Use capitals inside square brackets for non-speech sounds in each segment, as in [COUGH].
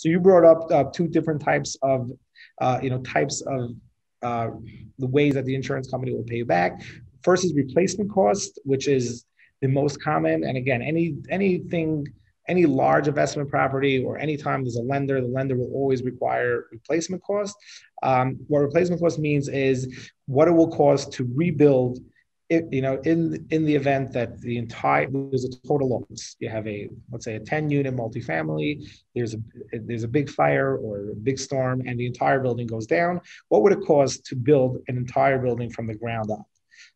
So you brought up uh, two different types of, uh, you know, types of uh, the ways that the insurance company will pay you back. First is replacement cost, which is the most common. And again, any anything, any large investment property or anytime there's a lender, the lender will always require replacement cost. Um, what replacement cost means is what it will cost to rebuild it, you know, in in the event that the entire there's a total loss, you have a let's say a 10 unit multifamily, there's a there's a big fire or a big storm, and the entire building goes down. What would it cost to build an entire building from the ground up?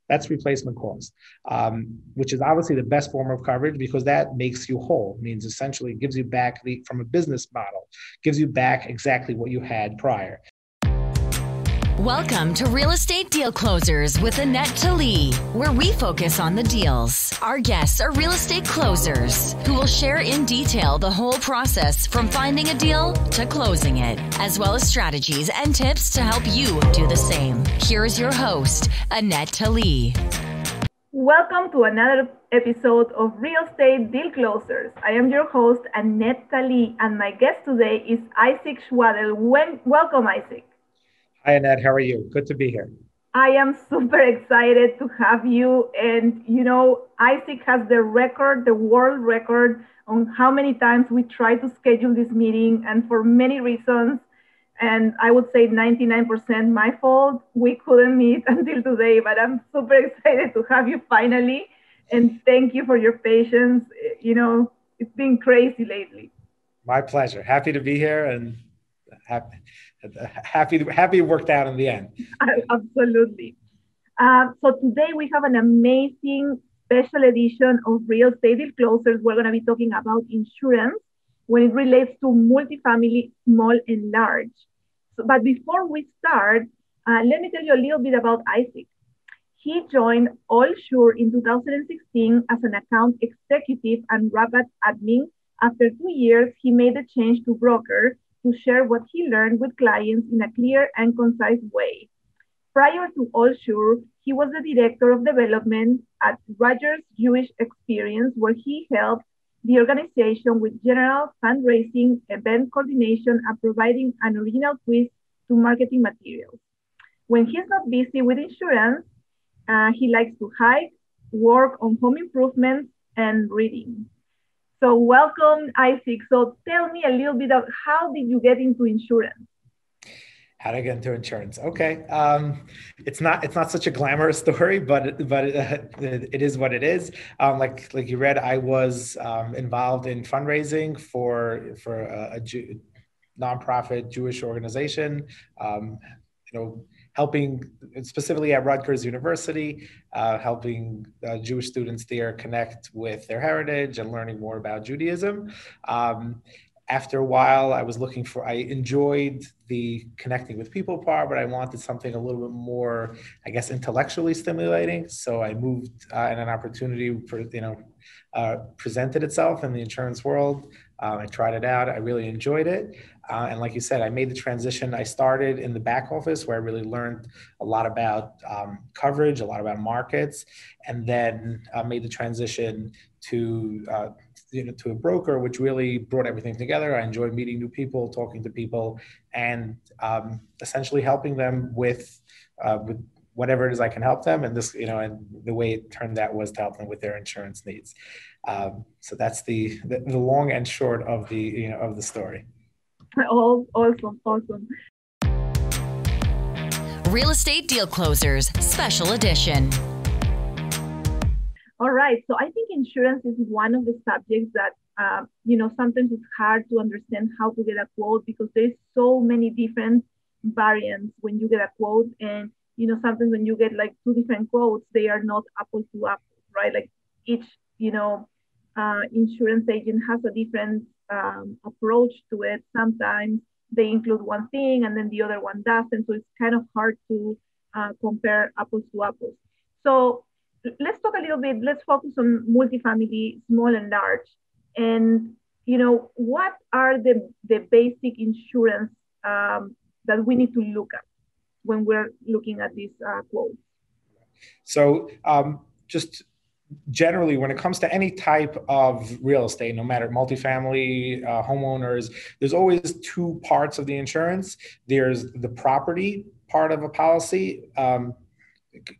That's replacement cost, um, which is obviously the best form of coverage because that makes you whole. It means essentially gives you back the from a business model, gives you back exactly what you had prior. Welcome to Real Estate Deal Closers with Anette Talie, where we focus on the deals. Our guests are real estate closers who will share in detail the whole process from finding a deal to closing it, as well as strategies and tips to help you do the same. Here is your host, Anette Talie. Welcome to another episode of Real Estate Deal Closers. I am your host, Anette Talie, and my guest today is Isaac Schwadel. Welcome, Isaac. Hi, Anette. How are you? Good to be here. I am super excited to have you. And, you know, Isaac has the record, the world record on how many times we try to schedule this meeting. And for many reasons, and I would say 99% my fault, we couldn't meet [LAUGHS] until today. But I'm super excited to have you finally. And thank you for your patience. You know, it's been crazy lately. My pleasure. Happy to be here and happy happy happy worked out in the end. [LAUGHS] Absolutely. Uh, so today we have an amazing special edition of Real Estate Closers. We're going to be talking about insurance when it relates to multifamily, small and large. So, but before we start, uh, let me tell you a little bit about Isaac. He joined Allsure in 2016 as an account executive and Wrap-Up admin. After two years, he made the change to broker to share what he learned with clients in a clear and concise way. Prior to Allsure, he was the director of development at Rutgers Jewish Experience, where he helped the organization with general fundraising, event coordination, and providing an original twist to marketing materials. When he's not busy with insurance, uh, he likes to hike, work on home improvements, and reading. So welcome, Isaac. So tell me a little bit of how did you get into insurance? How did to get into insurance? Okay, um, it's not it's not such a glamorous story, but but uh, it is what it is. Um, like like you read, I was um, involved in fundraising for for a, a Jew, nonprofit Jewish organization. Um, you know, helping specifically at Rutgers University, uh, helping uh, Jewish students there connect with their heritage and learning more about Judaism. Um, after a while, I was looking for, I enjoyed the connecting with people part, but I wanted something a little bit more, I guess, intellectually stimulating. So I moved uh, and an opportunity for, you know, uh, presented itself in the insurance world. Um, I tried it out. I really enjoyed it. Uh, and like you said, I made the transition. I started in the back office where I really learned a lot about um, coverage, a lot about markets, and then uh, made the transition to uh, you know, to a broker, which really brought everything together. I enjoyed meeting new people, talking to people, and um, essentially helping them with uh, with whatever it is I can help them. And this, you know, and the way it turned out was to help them with their insurance needs. Um, so that's the, the, the long and short of the you know of the story. [LAUGHS] Oh, awesome, awesome. Real Estate Deal Closers Special Edition. All right, so I think insurance is one of the subjects that uh, you know sometimes it's hard to understand how to get a quote because there's so many different variants when you get a quote and you know sometimes when you get like two different quotes they are not apples to apples right like each you know uh, insurance agent has a different um, approach to it. Sometimes they include one thing and then the other one doesn't. So it's kind of hard to uh, compare apples to apples. So let's talk a little bit, let's focus on multifamily, small and large. And, you know, what are the, the basic insurance um, that we need to look at when we're looking at these uh, quotes? So um, just generally, when it comes to any type of real estate, no matter multifamily, uh, homeowners, there's always two parts of the insurance. There's the property part of a policy. Um,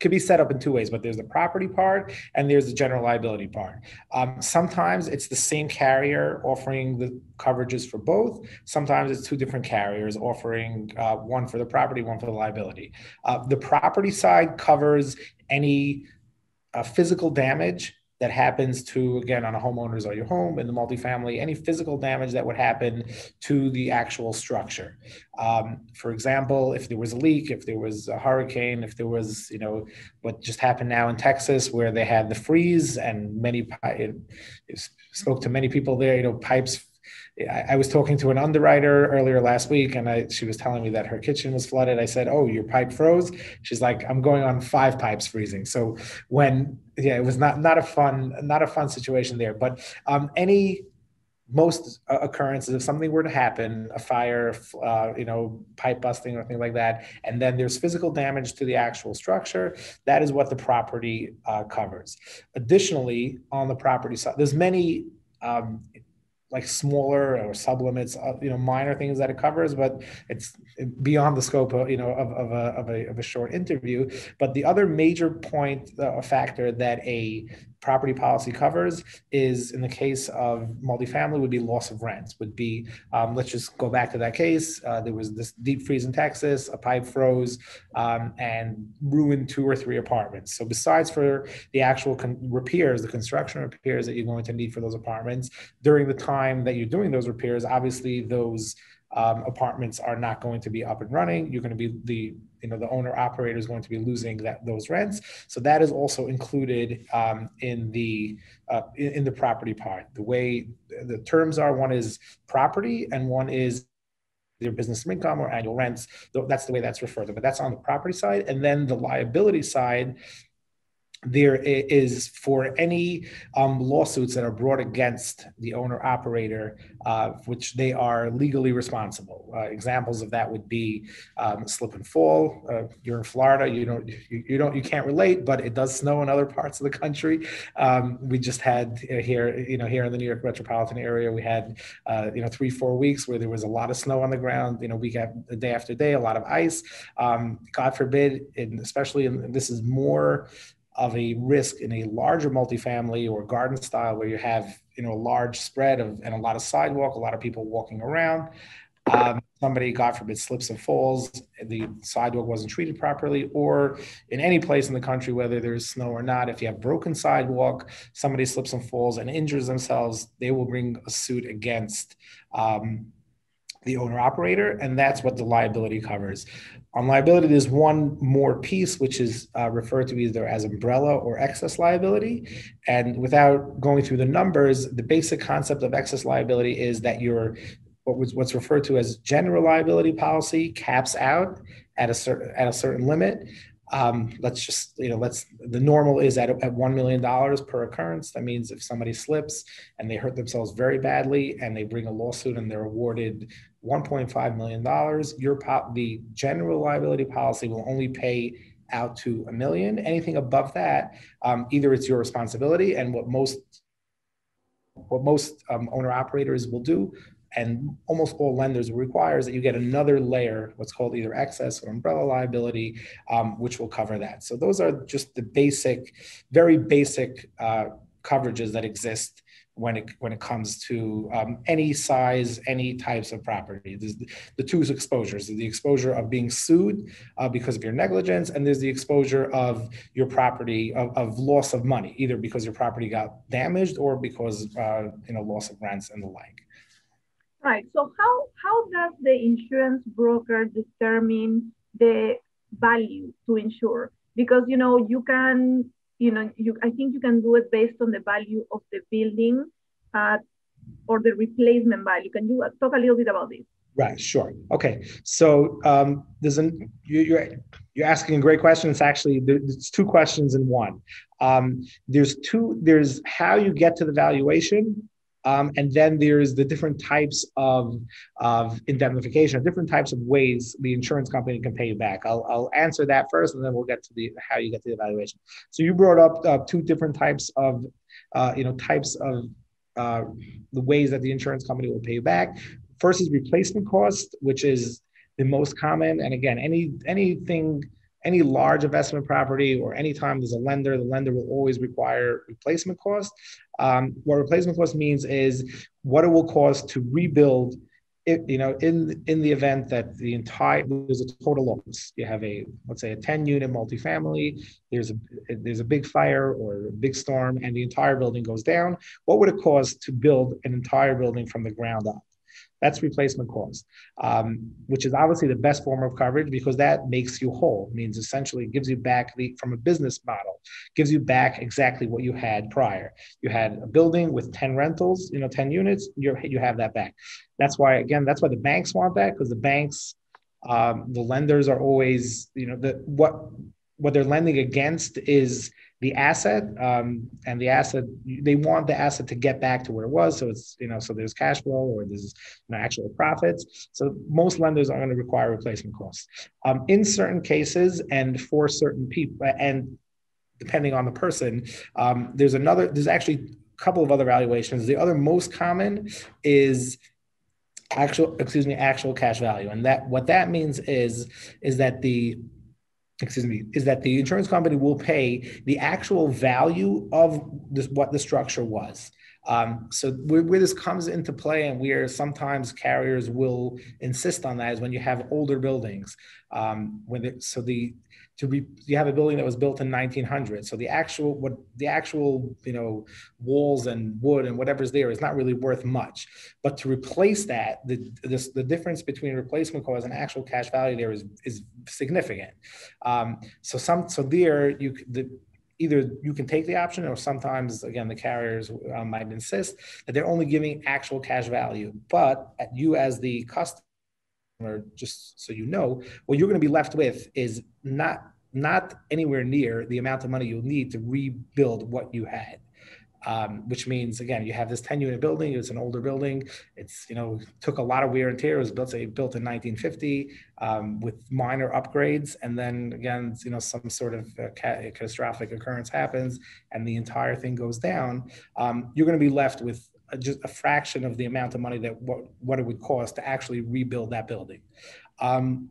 could be set up in two ways, but there's the property part and there's the general liability part. Um, sometimes it's the same carrier offering the coverages for both. Sometimes it's two different carriers offering uh, one for the property, one for the liability. Uh, the property side covers any uh, physical damage that happens to again on a homeowner's or your home in the multifamily any physical damage that would happen to the actual structure. Um, for example if there was a leak if there was a hurricane if there was you know what just happened now in texas where they had the freeze and many it spoke to many people there you know pipes I, was talking to an underwriter earlier last week, and I, she was telling me that her kitchen was flooded. I said, "Oh, your pipe froze." She's like, "I'm going on five pipes freezing." So when yeah, it was not not a fun not a fun situation there. But um, any most occurrences if something were to happen a fire uh, you know pipe busting or anything like that and then there's physical damage to the actual structure that is what the property uh, covers additionally on the property side there's many um, like smaller or sublimits, uh, you know, minor things that it covers, but it's beyond the scope of, you know, of, of, a, of, a, of a short interview. But the other major point, uh, factor that a property policy covers is in the case of multifamily would be loss of rents would be um, let's just go back to that case uh, there was this deep freeze in texas a pipe froze um, and ruined two or three apartments so besides for the actual con- repairs the construction repairs that you're going to need for those apartments during the time that you're doing those repairs obviously those um, apartments are not going to be up and running. You're going to be the you know the owner operator is going to be losing that those rents. So that is also included um, in the uh, in, in the property part. The way the terms are, one is property and one is their business income or annual rents. That's the way that's referred to. But that's on the property side, and then the liability side there is for any um, lawsuits that are brought against the owner operator, uh, which they are legally responsible. Uh, examples of that would be um, slip and fall. Uh, you're in Florida, you don't, you, you, don't, you can't relate, but it does snow in other parts of the country. Um, we just had uh, here, you know, here in the New York metropolitan area, we had, uh, you know, three, four weeks where there was a lot of snow on the ground. You know, week after, day after day, a lot of ice. Um, God forbid, and especially, in, this is more of a risk in a larger multifamily or garden style where you have you know a large spread of and a lot of sidewalk, a lot of people walking around. Um, somebody, God forbid, slips and falls, the sidewalk wasn't treated properly, or in any place in the country, whether there's snow or not, if you have broken sidewalk, somebody slips and falls and injures themselves, they will bring a suit against um, the owner operator, and that's what the liability covers. On liability, there's one more piece, which is uh, referred to either as umbrella or excess liability. And without going through the numbers, the basic concept of excess liability is that your what was what's referred to as general liability policy caps out at a certain at a certain limit. Um, let's just you know let's the normal is at, at one million dollars per occurrence. That means if somebody slips and they hurt themselves very badly and they bring a lawsuit and they're awarded $1.5 million, your po- the general liability policy will only pay out to a million. Anything above that, um, either it's your responsibility, and what most what most um, owner operators will do, and almost all lenders will require is that you get another layer, what's called either excess or umbrella liability, um, which will cover that. So those are just the basic, very basic uh, coverages that exist when it when it comes to um, any size, any types of property. There's the, the two exposures: the exposure of being sued uh, because of your negligence, and there's the exposure of your property of, of loss of money, either because your property got damaged or because uh, you know loss of rents and the like. Right. So how how does the insurance broker determine the value to insure? Because you know you can you know, you, I think you can do it based on the value of the building uh, or the replacement value. Can you uh, talk a little bit about this? Right, sure. Okay, so um, there's an you, you're you're asking a great question. It's actually there's two questions in one. Um, there's two. There's how you get to the valuation, Um, and then there's the different types of, of indemnification, different types of ways the insurance company can pay you back. I'll, I'll answer that first, and then we'll get to the how you get the evaluation. So you brought up uh, two different types of, uh, you know, types of uh, the ways that the insurance company will pay you back. First is replacement cost, which is the most common. And again, any anything any large investment property or anytime there's a lender, the lender will always require replacement cost. Um, what replacement cost means is what it will cost to rebuild it, you know, in in the event that the entire there's a total loss, you have a let's say a 10 unit multifamily, there's a there's a big fire or a big storm, and the entire building goes down. What would it cost to build an entire building from the ground up? That's replacement cost, um, which is obviously the best form of coverage because that makes you whole. It means essentially it gives you back the from a business model, gives you back exactly what you had prior. You had a building with 10 rentals, you know, 10 units, you you have that back. That's why again, that's why the banks want that because the banks, um, the lenders are always, you know, the what what they're lending against is the asset um, and the asset they want the asset to get back to where it was. So it's you know so there's cash flow or there's you know, actual profits. So most lenders are going to require replacement costs. Um, in certain cases and for certain people and depending on the person um, there's another there's actually a couple of other valuations. The other most common is actual excuse me actual cash value. And that what that means is is that the excuse me, is that the insurance company will pay the actual value of this, what the structure was. Um, so where, where, this comes into play and where sometimes carriers will insist on that is when you have older buildings. Um, when so the to re, you have a building that was built in 1900 so the actual what the actual you know walls and wood and whatever's there is not really worth much. But to replace that the this, the difference between replacement cost and actual cash value there is is significant. Um, so some so there you the either you can take the option or sometimes again the carriers um, might insist that they're only giving actual cash value. But you as the customer or just so you know, what you're going to be left with is not not anywhere near the amount of money you'll need to rebuild what you had. Um, which means again you have this 10 unit building it's an older building it's you know took a lot of wear and tear it was built say built in 1950 um, with minor upgrades and then again you know some sort of uh, catastrophic occurrence happens and the entire thing goes down um, you're going to be left with a, just a fraction of the amount of money that what, what it would cost to actually rebuild that building. Um,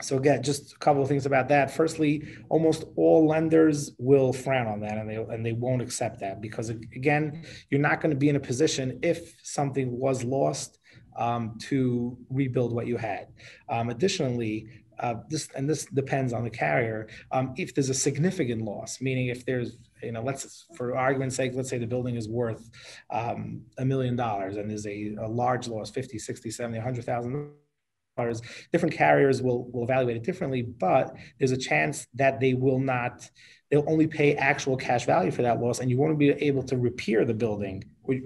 so again, just a couple of things about that. Firstly, almost all lenders will frown on that, and they and they won't accept that because again, you're not going to be in a position if something was lost um, to rebuild what you had. Um, additionally, uh, this and this depends on the carrier. Um, if there's a significant loss, meaning if there's you know, let's for argument's sake, let's say the building is worth um, a million dollars and there's a, a large loss, 50, 60, 70, 100,000 dollars. Different carriers will, will evaluate it differently, but there's a chance that they will not, they'll only pay actual cash value for that loss and you won't be able to repair the building.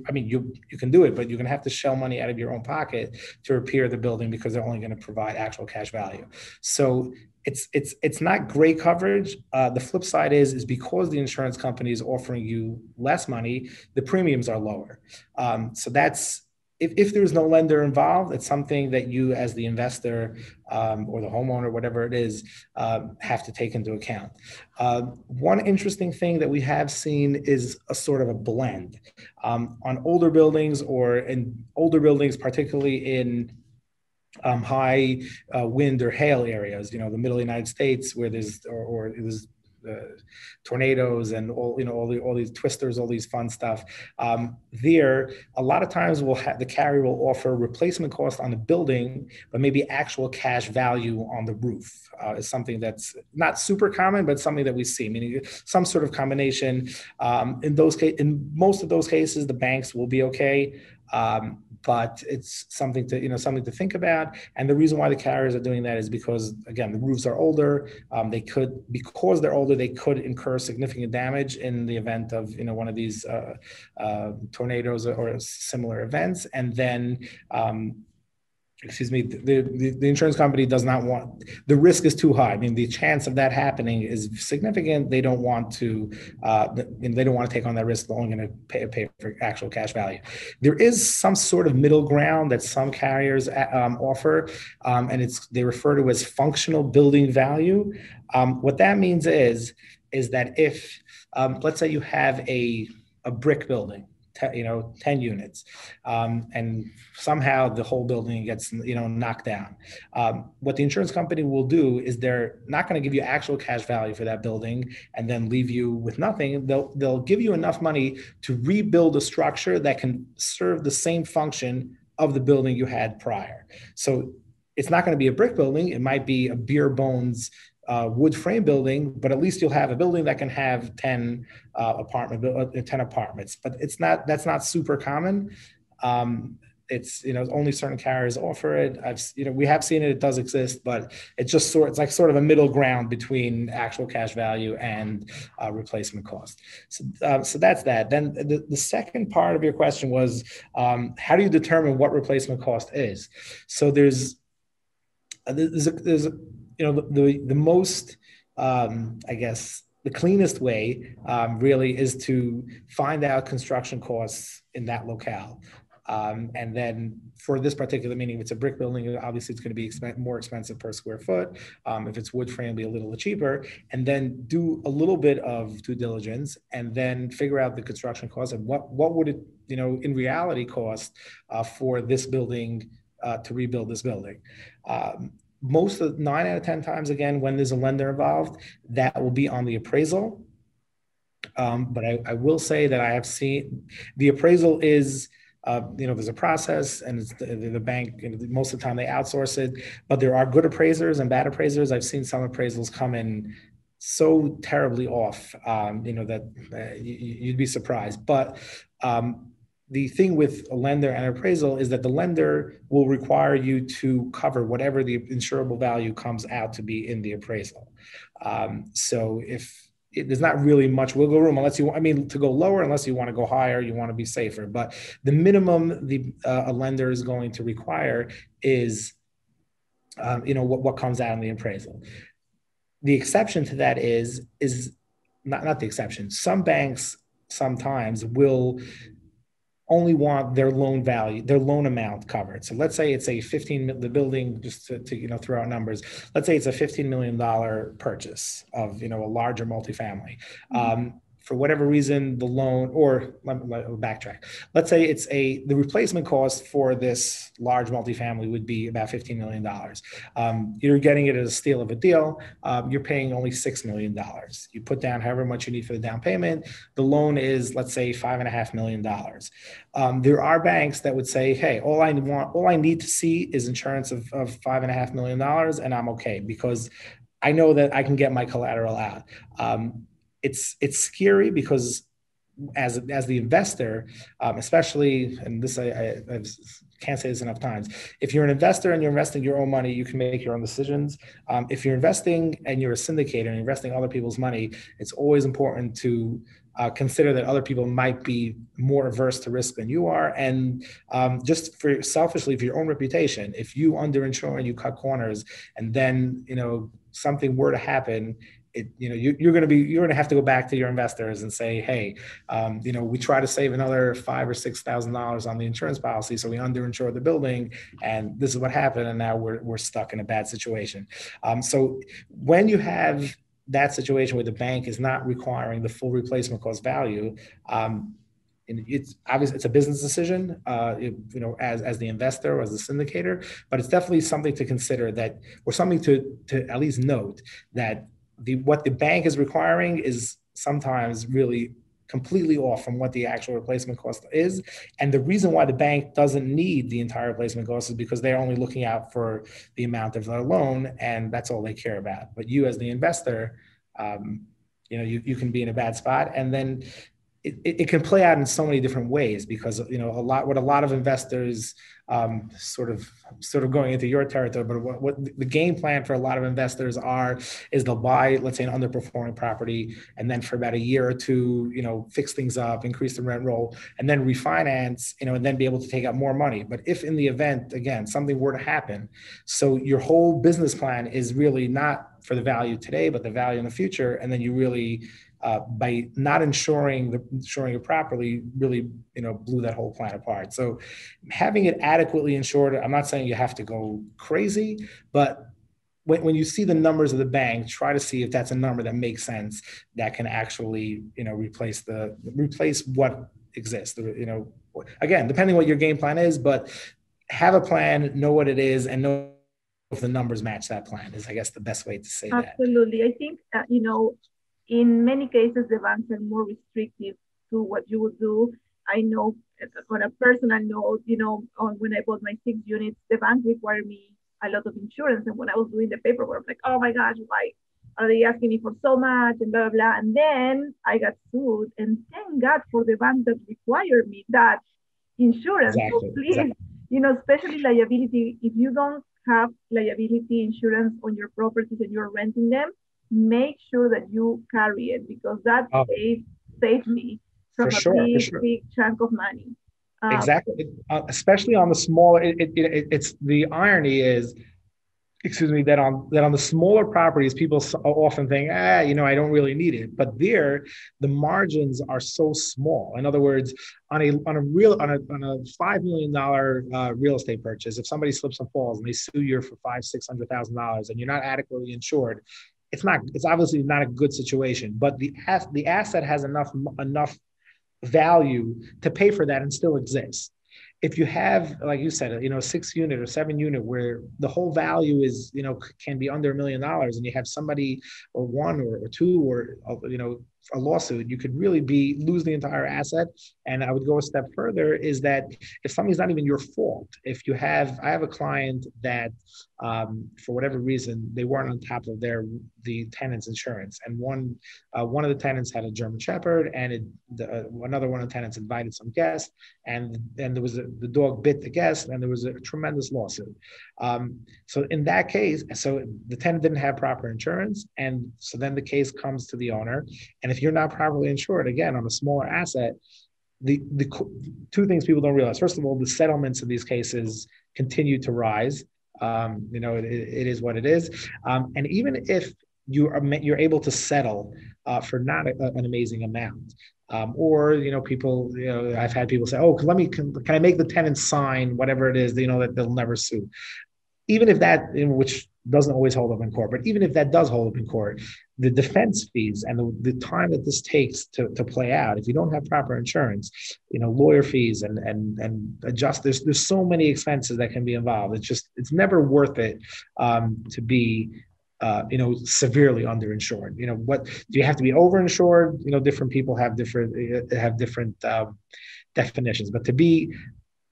I mean, you, you can do it, but you're going to have to shell money out of your own pocket to repair the building because they're only going to provide actual cash value. So it's it's it's not great coverage. Uh, the flip side is is because the insurance company is offering you less money, the premiums are lower. Um, so that's if, if there's no lender involved, it's something that you as the investor um, or the homeowner, whatever it is, um, have to take into account. Uh, one interesting thing that we have seen is a sort of a blend um, on older buildings or in older buildings, particularly in um, high uh, wind or hail areas, you know, the middle United States where there's, or, or there's uh, tornadoes and all you know all the all these twisters, all these fun stuff. Um, there, a lot of times will have the carrier will offer replacement cost on the building, but maybe actual cash value on the roof uh, is something that's not super common, but something that we see. Meaning some sort of combination. Um, in those case, in most of those cases, the banks will be okay. Um, but it's something to you know something to think about. And the reason why the carriers are doing that is because again the roofs are older. Um, they could because they're older they could incur significant damage in the event of you know one of these uh, uh, tornadoes or similar events. And then um, excuse me, the, the, the, insurance company does not want, the risk is too high. I mean, the chance of that happening is significant. They don't want to, uh, they don't want to take on that risk. They're only going to pay, pay for actual cash value. There is some sort of middle ground that some carriers uh, um, offer, um, and it's they refer to as functional building value. Um, what that means is, is that if, um, let's say you have a, a brick building, you know 10 units. Um, and somehow the whole building gets you know knocked down. Um, what the insurance company will do is they're not going to give you actual cash value for that building and then leave you with nothing. They'll they'll give you enough money to rebuild a structure that can serve the same function of the building you had prior. So it's not going to be a brick building. It might be a bare bones uh, wood frame building, but at least you'll have a building that can have 10 uh, apartment, uh, 10 apartments, but it's not, that's not super common. Um, it's, you know, only certain carriers offer it. I've, you know, we have seen it, it does exist, but it's just sort, it's like sort of a middle ground between actual cash value and uh, replacement cost. So, uh, so that's that. Then the, the second part of your question was, um, how do you determine what replacement cost is? So there's, uh, there's a, there's a, you know the the, most um, I guess the cleanest way um, really is to find out construction costs in that locale. Um, and then for this particular meaning, if it's a brick building, obviously it's going to be exp- more expensive per square foot. Um, if it's wood frame, be a little cheaper. And then do a little bit of due diligence, and then figure out the construction cost and what what would it you know in reality cost uh, for this building uh, to rebuild this building. Um, most of nine out of 10 times, again, when there's a lender involved, that will be on the appraisal. Um, but I, I, will say that I have seen the appraisal is, uh, you know, there's a process and the, the, bank, you know, most of the time they outsource it, but there are good appraisers and bad appraisers. I've seen some appraisals come in so terribly off, um, you know, that uh, you, would be surprised. But um, the thing with a lender and appraisal is that the lender will require you to cover whatever the insurable value comes out to be in the appraisal. Um, so if it, there's not really much wiggle room unless you, I mean, to go lower, unless you want to go higher, you want to be safer. But the minimum the uh, a lender is going to require is, um, you know, what, what comes out in the appraisal. The exception to that is is not not the exception. Some banks sometimes will only want their loan value, their loan amount covered. So let's say it's a 15, the building, just to, to, you know, throw out numbers, let's say it's a $15 million purchase of, you know, a larger multifamily. Mm-hmm. Um, for whatever reason, the loan, or let me, backtrack. Let's say it's a the replacement cost for this large multifamily would be about $15 million. Um, you're getting it as a steal of a deal. Um, you're paying only $6 million. You put down however much you need for the down payment. The loan is, let's say, $5.5 million. Um, there are banks that would say, hey, all I want, all I need to see is insurance of, of $5.5 million, and I'm okay because I know that I can get my collateral out. Um, it's it's scary because as as the investor, um, especially, and this I, I, I, can't say this enough times. If you're an investor and you're investing your own money, you can make your own decisions. Um, if you're investing and you're a syndicator and investing other people's money, it's always important to uh, consider that other people might be more averse to risk than you are, and um, just for selfishly for your own reputation, if you underinsure and you cut corners, and then you know something were to happen it, you know, you, are going to be, you're going to have to go back to your investors and say, hey, um, you know, we try to save another five or six thousand dollars on the insurance policy, so we underinsured the building, and this is what happened, and now we're we're stuck in a bad situation. Um, so when you have that situation where the bank is not requiring the full replacement cost value. Um, it's obviously it's a business decision, uh, it, you know, as as the investor or as the syndicator, but it's definitely something to consider that, or something to to at least note that the what the bank is requiring is sometimes really completely off from what the actual replacement cost is. And the reason why the bank doesn't need the entire replacement cost is because they're only looking out for the amount of their loan, and that's all they care about. But you, as the investor, um, you know, you, you can be in a bad spot. And then it, it can play out in so many different ways because you know a lot what a lot of investors um, sort of sort of going into your territory but what, what the game plan for a lot of investors are is they'll buy let's say an underperforming property and then for about a year or two you know fix things up increase the rent roll and then refinance you know and then be able to take out more money. But if in the event again something were to happen so your whole business plan is really not for the value today but the value in the future and then you really uh, by not ensuring the insuring it properly really you know blew that whole plan apart. So having it adequately insured i'm not saying you have to go crazy but when, when you see the numbers of the bank try to see if that's a number that makes sense that can actually you know replace the replace what exists you know. Again depending what your game plan is but have a plan know what it is and know if the numbers match that plan is i guess the best way to say absolutely. that. Absolutely. I think that you know in many cases, the banks are more restrictive to what you would do. I know on a personal note, you know, when I bought my six units, the bank required me a lot of insurance. And when I was doing the paperwork, like, oh my gosh, why are they asking me for so much and blah, blah, blah. And then I got sued. And thank God for the bank that required me that insurance. Exactly. So please, exactly. you know, especially liability, if you don't have liability insurance on your properties and you're renting them, make sure that you carry it because that oh. saved, saved me from for a sure, big, sure. big chunk of money. Um, exactly, uh, especially on the smaller. It, it, it, it's the irony is, excuse me, that on that on the smaller properties, people often think, ah, you know, I don't really need it. But there, the margins are so small. In other words, on a on a real on a on a five million dollar uh, real estate purchase, if somebody slips and falls and they sue you for five six hundred thousand dollars, and you're not adequately insured, it's not it's obviously not a good situation but the the asset has enough enough value to pay for that and still exists. If you have like you said you know six unit or seven unit where the whole value is you know can be under a million dollars and you have somebody or one or, or two or you know a lawsuit, you could really be lose the entire asset. And I would go a step further is that if something's not even your fault, if you have, I have a client that um, for whatever reason they weren't on top of their the tenant's insurance, and one uh, one of the tenants had a German Shepherd, and it, the, uh, another one of the tenants invited some guests, and then there was a, the dog bit the guest, and there was a tremendous lawsuit. Um, so in that case, so the tenant didn't have proper insurance, and so then the case comes to the owner, and if you're not properly insured, again on a smaller asset, the the two things people don't realize. First of all, the settlements in these cases continue to rise. Um, you know, it, it is what it is, um, and even if you are you're able to settle uh, for not a, an amazing amount. Um, or you know people you know i've had people say oh let me can, can i make the tenant sign whatever it is you know that they'll never sue even if that which doesn't always hold up in court but even if that does hold up in court the defense fees and the, the time that this takes to, to play out. If you don't have proper insurance you know lawyer fees and and and adjust there's there's so many expenses that can be involved. It's just it's never worth it um, to be uh, you know severely underinsured. You know what do you have to be overinsured. You know different people have different uh, have different um, definitions. But to be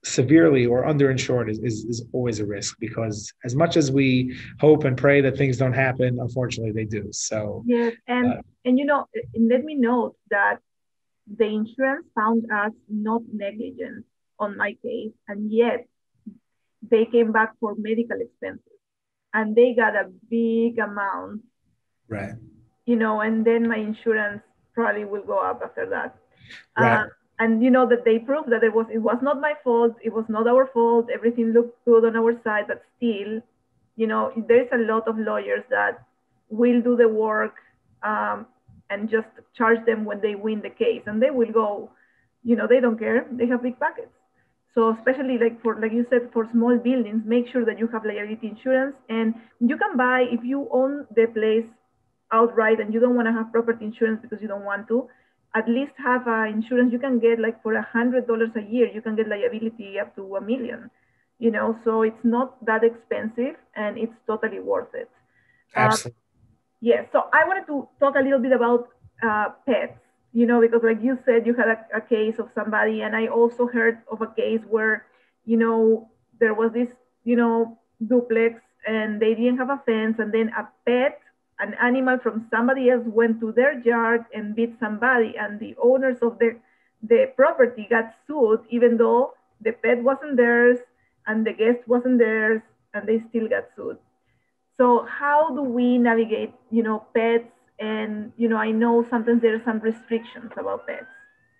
severely or underinsured is, is, is always a risk because as much as we hope and pray that things don't happen, unfortunately they do. So yes, and uh, and you know, let me note that the insurance found us not negligent on my case, and yet they came back for medical expenses, and they got a big amount. Right. You know, and then my insurance probably will go up after that. Right. Uh, and you know that they proved that it was it was not my fault it was not our fault everything looked good on our side but still you know there's a lot of lawyers that will do the work um, and just charge them when they win the case and they will go you know they don't care they have big packets so especially like for like you said for small buildings make sure that you have liability insurance and you can buy if you own the place outright and you don't want to have property insurance because you don't want to at least have uh, insurance you can get like for a hundred dollars a year you can get liability up to a million you know? So it's not that expensive and it's totally worth it. Uh, absolutely. uh, yeah so i wanted to talk a little bit about uh, pets you know because like you said you had a, a case of somebody and i also heard of a case where you know there was this you know duplex and they didn't have a fence and then a pet an animal from somebody else went to their yard and bit somebody, and the owners of the, the property got sued, even though the pet wasn't theirs and the guest wasn't theirs, and they still got sued. So how do we navigate, you know, pets? And you know, I know sometimes there are some restrictions about pets.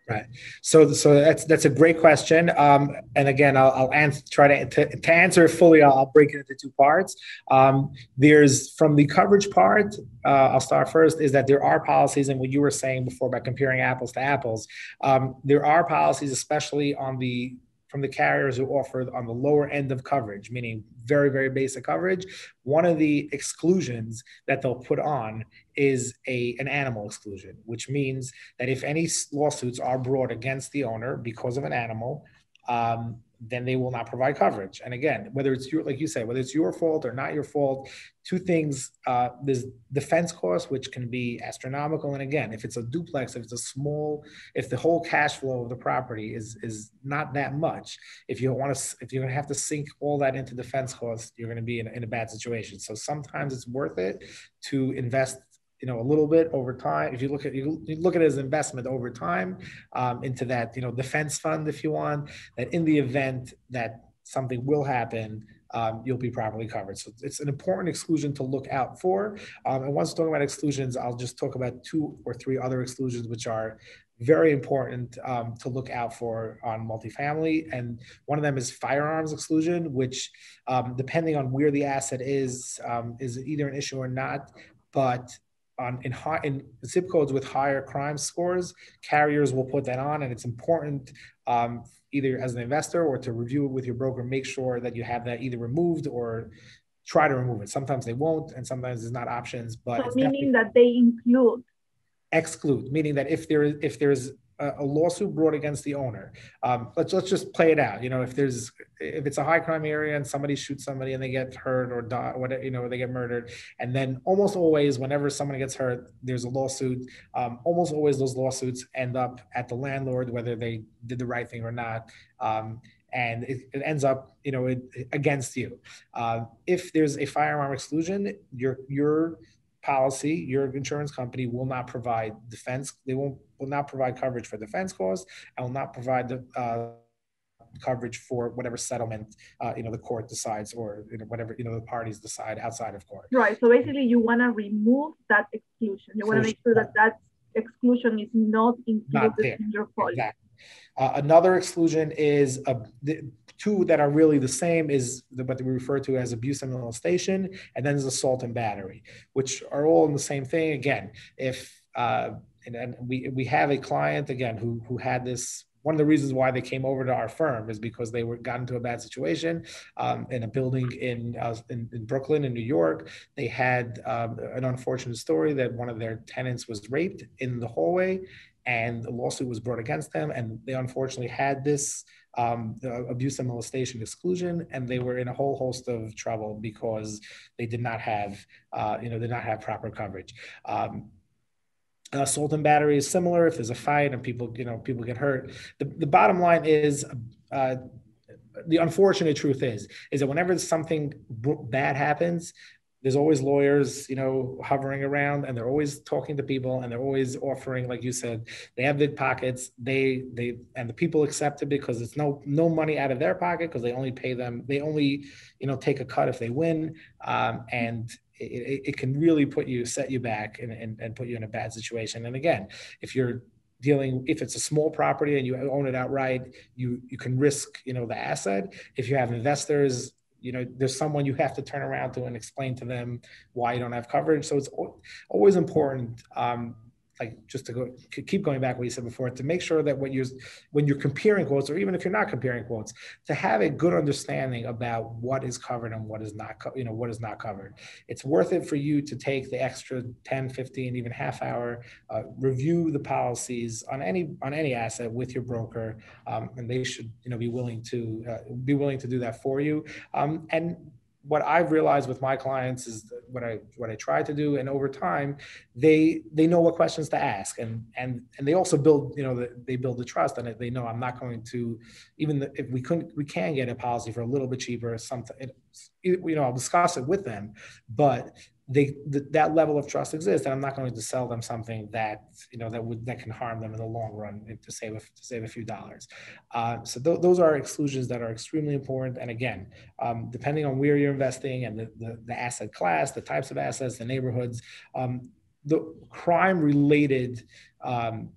Right. So, so that's that's a great question. Um, and again, I'll, I'll answer, try to, to, to answer it fully. I'll, I'll, break it into two parts. Um, there's from the coverage part. Uh, I'll start first. Is that there are policies, and what you were saying before about comparing apples to apples. Um, there are policies, especially on the from the carriers who offer on the lower end of coverage, meaning very, very basic coverage. One of the exclusions that they'll put on is a an animal exclusion, which means that if any lawsuits are brought against the owner because of an animal, um, then they will not provide coverage. And again, whether it's your, like you say, whether it's your fault or not your fault, two things, uh, there's defense costs, which can be astronomical. And again, if it's a duplex, if it's a small, if the whole cash flow of the property is, is not that much, if you want to, if you're going to have to sink all that into defense costs, you're going to be in, in a bad situation. So sometimes it's worth it to invest you know a little bit over time if you look at you, look at it as investment over time um, into that you know defense fund if you want that in the event that something will happen um, you'll be properly covered so it's an important exclusion to look out for um, and once talking about exclusions i'll just talk about two or three other exclusions which are very important um, to look out for on multifamily. And one of them is firearms exclusion, which, um, depending on where the asset is, um, is either an issue or not. But on in high in zip codes with higher crime scores, carriers will put that on, and it's important um, either as an investor or to review it with your broker. Make sure that you have that either removed or try to remove it. Sometimes they won't, and sometimes there's not options. But so meaning that they include exclude, meaning that if there is if there's a, lawsuit brought against the owner. Um, let's let's just play it out. You know, if there's if it's a high crime area and somebody shoots somebody and they get hurt or die, whatever, you know, they get murdered, and then almost always, whenever someone gets hurt, there's a lawsuit. Um, almost always, those lawsuits end up at the landlord, whether they did the right thing or not. Um, and it, it, ends up, you know, it, against you. Uh, if there's a firearm exclusion, your your policy, your insurance company will not provide defense. They won't will not provide coverage for defense costs and will not provide the uh, coverage for whatever settlement uh, you know the court decides or you know whatever you know the parties decide outside of court. Right. So basically, you want to remove that exclusion. You want to make sure that that exclusion is not included not in your policy. Exactly. Uh, another exclusion is a, the, two that are really the same is what we refer to as abuse and molestation, and then there's assault and battery, which are all in the same thing. Again, if uh, and, and we we have a client again who who had this one of the reasons why they came over to our firm is because they were got into a bad situation um, in a building in, uh, in, in Brooklyn in New York. They had um, an unfortunate story that one of their tenants was raped in the hallway, and a lawsuit was brought against them, and they unfortunately had this um, abuse and molestation exclusion, and they were in a whole host of trouble because they did not have, uh, you know, did not have proper coverage. Um, assault and battery is similar. If there's a fight and people, you know, people get hurt. The, the bottom line is, uh, the unfortunate truth is, is that whenever something bad happens, there's always lawyers, you know, hovering around, and they're always talking to people, and they're always offering, like you said, they have big pockets. They they and the people accept it because it's no no money out of their pocket because they only pay them. They only you know take a cut if they win, um, and it, it, can really put you set you back and, and, and put you in a bad situation. And again, if you're dealing if it's a small property and you own it outright you you can risk you know the asset if you have investors you know there's someone you have to turn around to and explain to them why you don't have coverage so it's always important um, like just to go keep going back what you said before to make sure that when you're when you're comparing quotes or even if you're not comparing quotes to have a good understanding about what is covered and what is not you know what is not covered. It's worth it for you to take the extra 10 15 even half hour uh, review the policies on any on any asset with your broker um, and they should you know be willing to uh, be willing to do that for you. Um, and what I've realized with my clients is what I what I try to do, and over time, they they know what questions to ask, and and and they also build you know they build the trust, and they know I'm not going to even if we couldn't we can get a policy for a little bit cheaper, or something you know I'll discuss it with them, but they th- that level of trust exists, and I'm not going to sell them something that you know that would that can harm them in the long run to save a, to save a few dollars. Uh, so th- those are exclusions that are extremely important. And again, um, depending on where you're investing and the, the, the, asset class, the types of assets, the neighborhoods, um, the crime related um,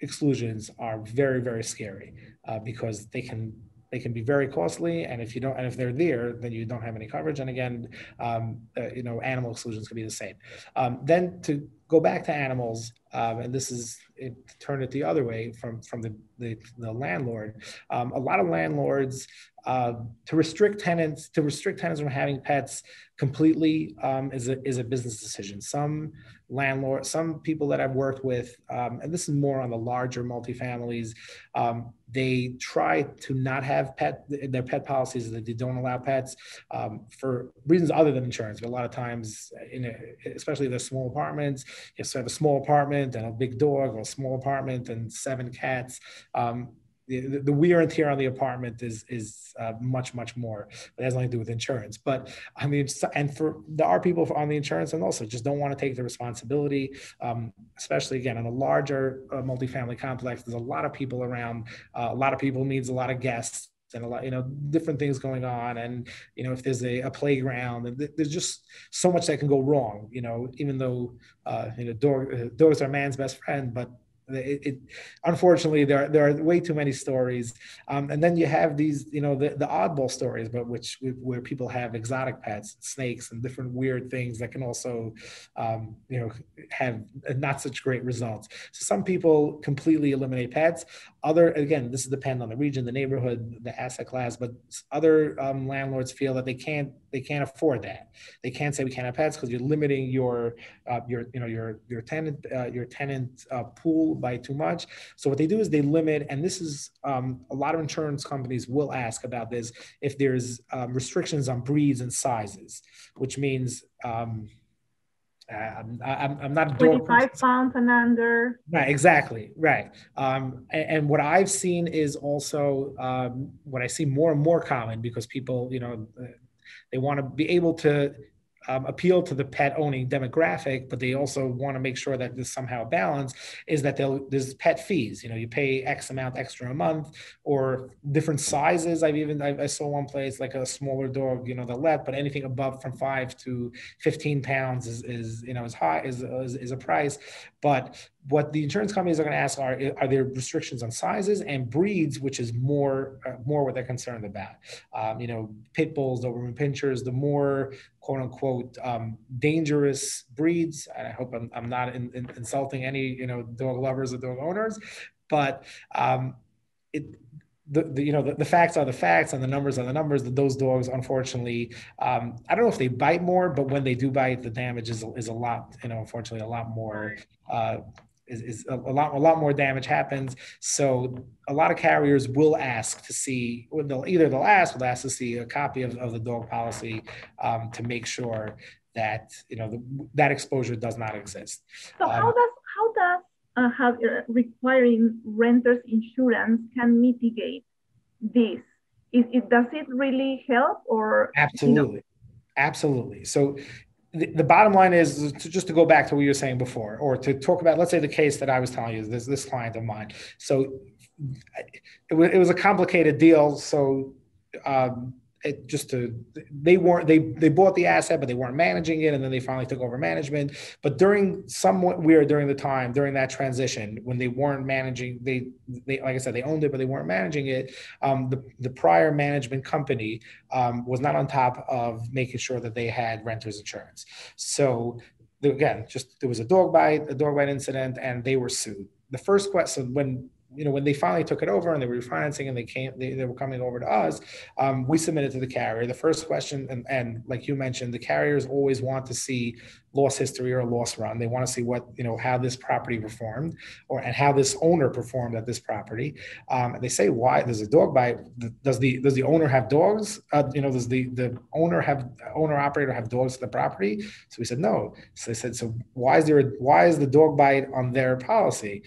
exclusions are very very scary uh, because they can they can be very costly and if you don't and if they're there then you don't have any coverage. And again um, uh, you know animal exclusions can be the same. Um, then to go back to animals um, and this is it, turn it the other way from from the the, the landlord um, a lot of landlords uh, to restrict tenants to restrict tenants from having pets completely um, is a is a business decision some landlords some people that i've worked with um, and this is more on the larger multifamilies um, they try to not have pet their pet policies that they don't allow pets um, for reasons other than insurance. But a lot of times, in a, especially the small apartments, if you have a small apartment and a big dog, or a small apartment and seven cats. Um, the, the wear and tear on the apartment is is uh, much much more. It has nothing to do with insurance. But I mean, and for there are people on the insurance and also just don't want to take the responsibility. Um, especially again in a larger uh, multifamily complex, there's a lot of people around. Uh, a lot of people needs a lot of guests and a lot you know different things going on. And you know if there's a, a playground there's just so much that can go wrong you know even though uh, you know dog, uh, dogs are man's best friend but it, it, unfortunately there are, there are way too many stories. Um, and then you have these you know the, the oddball stories but which where people have exotic pets snakes and different weird things that can also um, you know have not such great results. So some people completely eliminate pets other again this depends on the region the neighborhood the asset class but other um, landlords feel that they can't they can't afford that. They can't say we can't have pets because you're limiting your uh, your you know your your tenant uh, your tenant uh, pool by too much. So what they do is they limit and this is um, a lot of insurance companies will ask about this if there's um, restrictions on breeds and sizes which means um, I'm, I'm, I'm not 25 pounds and under. Right, exactly. Right. Um, and, and, what I've seen is also um, what I see more and more common because people, you know, they want to be able to um, appeal to the pet owning demographic, but they also want to make sure that there's somehow balanced, is that there's pet fees. You know, you pay X amount extra a month or different sizes. I've even, I, I saw one place like a smaller dog, you know, the let, but anything above from five to 15 pounds is, is you know, is high, is, is, is a price. But what the insurance companies are going to ask are are there restrictions on sizes and breeds which is more uh, more what they're concerned about. Um, you know pit bulls doberman pinschers the more quote unquote um, dangerous breeds. I hope i'm, I'm not in, in insulting any you know dog lovers or dog owners but um, it the, the, you know the, the, facts are the facts and the numbers are the numbers. That those dogs unfortunately um, i don't know if they bite more but when they do bite the damage is, is a lot you know unfortunately a lot more uh, is, is a, a, lot a lot more damage happens. So a lot of carriers will ask to see, they'll either they'll ask, they'll ask to see a copy of, of the dog policy um, to make sure that you know the, that exposure does not exist. So um, how does how does uh, have, uh, requiring renters insurance can mitigate this? Is it does it really help or absolutely? You know? Absolutely. So the, the bottom line is to, just to go back to what you were saying before, or to talk about, let's say the case that I was telling you, this this client of mine. So it, was, it was a complicated deal. So um, it just to they weren't they they bought the asset but they weren't managing it and then they finally took over management. But during somewhat weird during the time during that transition when they weren't managing they they like i said they owned it but they weren't managing it um, the, the prior management company um, was not on top of making sure that they had renters insurance. So again just there was a dog bite a dog bite incident and they were sued. The first question when you know, when they finally took it over and they were refinancing and they came, they, they were coming over to us, um, we submitted to the carrier. The first question, and, and like you mentioned, the carriers always want to see loss history or a loss run. They want to see what, you know, how this property performed or, and how this owner performed at this property. Um, and they say, why there's a dog bite. Does the, does the owner have dogs? Uh, you know, does the, the owner have, owner operator have dogs to the property? So we said, no. So they said, so why is there, a, why is the dog bite on their policy?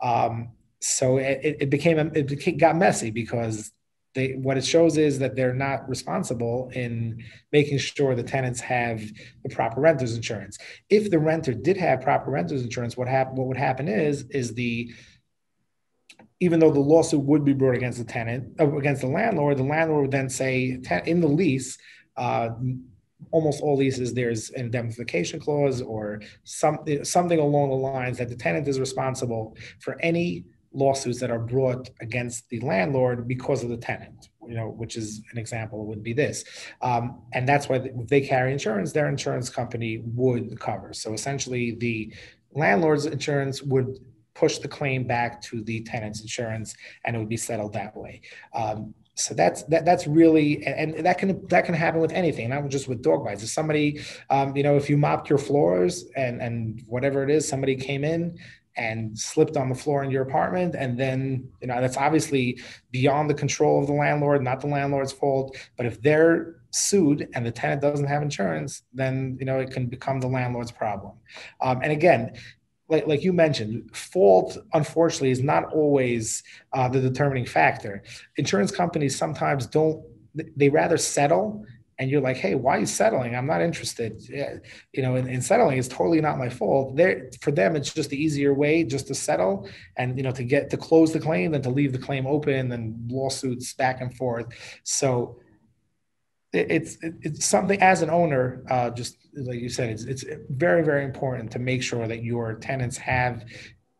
Um, so it, it became it got messy because they what it shows is that they're not responsible in making sure the tenants have the proper renters insurance. If the renter did have proper renters insurance, what happen what would happen is is the even though the lawsuit would be brought against the tenant uh, against the landlord, the landlord would then say in the lease. Uh, almost all leases there's an indemnification clause or some, something along the lines that the tenant is responsible for any lawsuits that are brought against the landlord because of the tenant you know which is an example would be this. Um, and that's why if they carry insurance their insurance company would cover. So essentially the landlord's insurance would push the claim back to the tenant's insurance and it would be settled that way. Um, so that's that that's really and, that can that can happen with anything not just with dog bites. If somebody um, you know if you mopped your floors and and whatever it is somebody came in and slipped on the floor in your apartment. And then you know that's obviously beyond the control of the landlord not the landlord's fault. But if they're sued and the tenant doesn't have insurance then you know it can become the landlord's problem. Um, and again like, like you mentioned fault unfortunately is not always uh, the determining factor. Insurance companies sometimes don't they rather settle and you're like, hey, why are you settling? I'm not interested. You know, in, in settling is totally not my fault. There for them, it's just the easier way just to settle and you know to get to close the claim than to leave the claim open and lawsuits back and forth. So it's it's something as an owner, uh, just like you said, it's it's very very important to make sure that your tenants have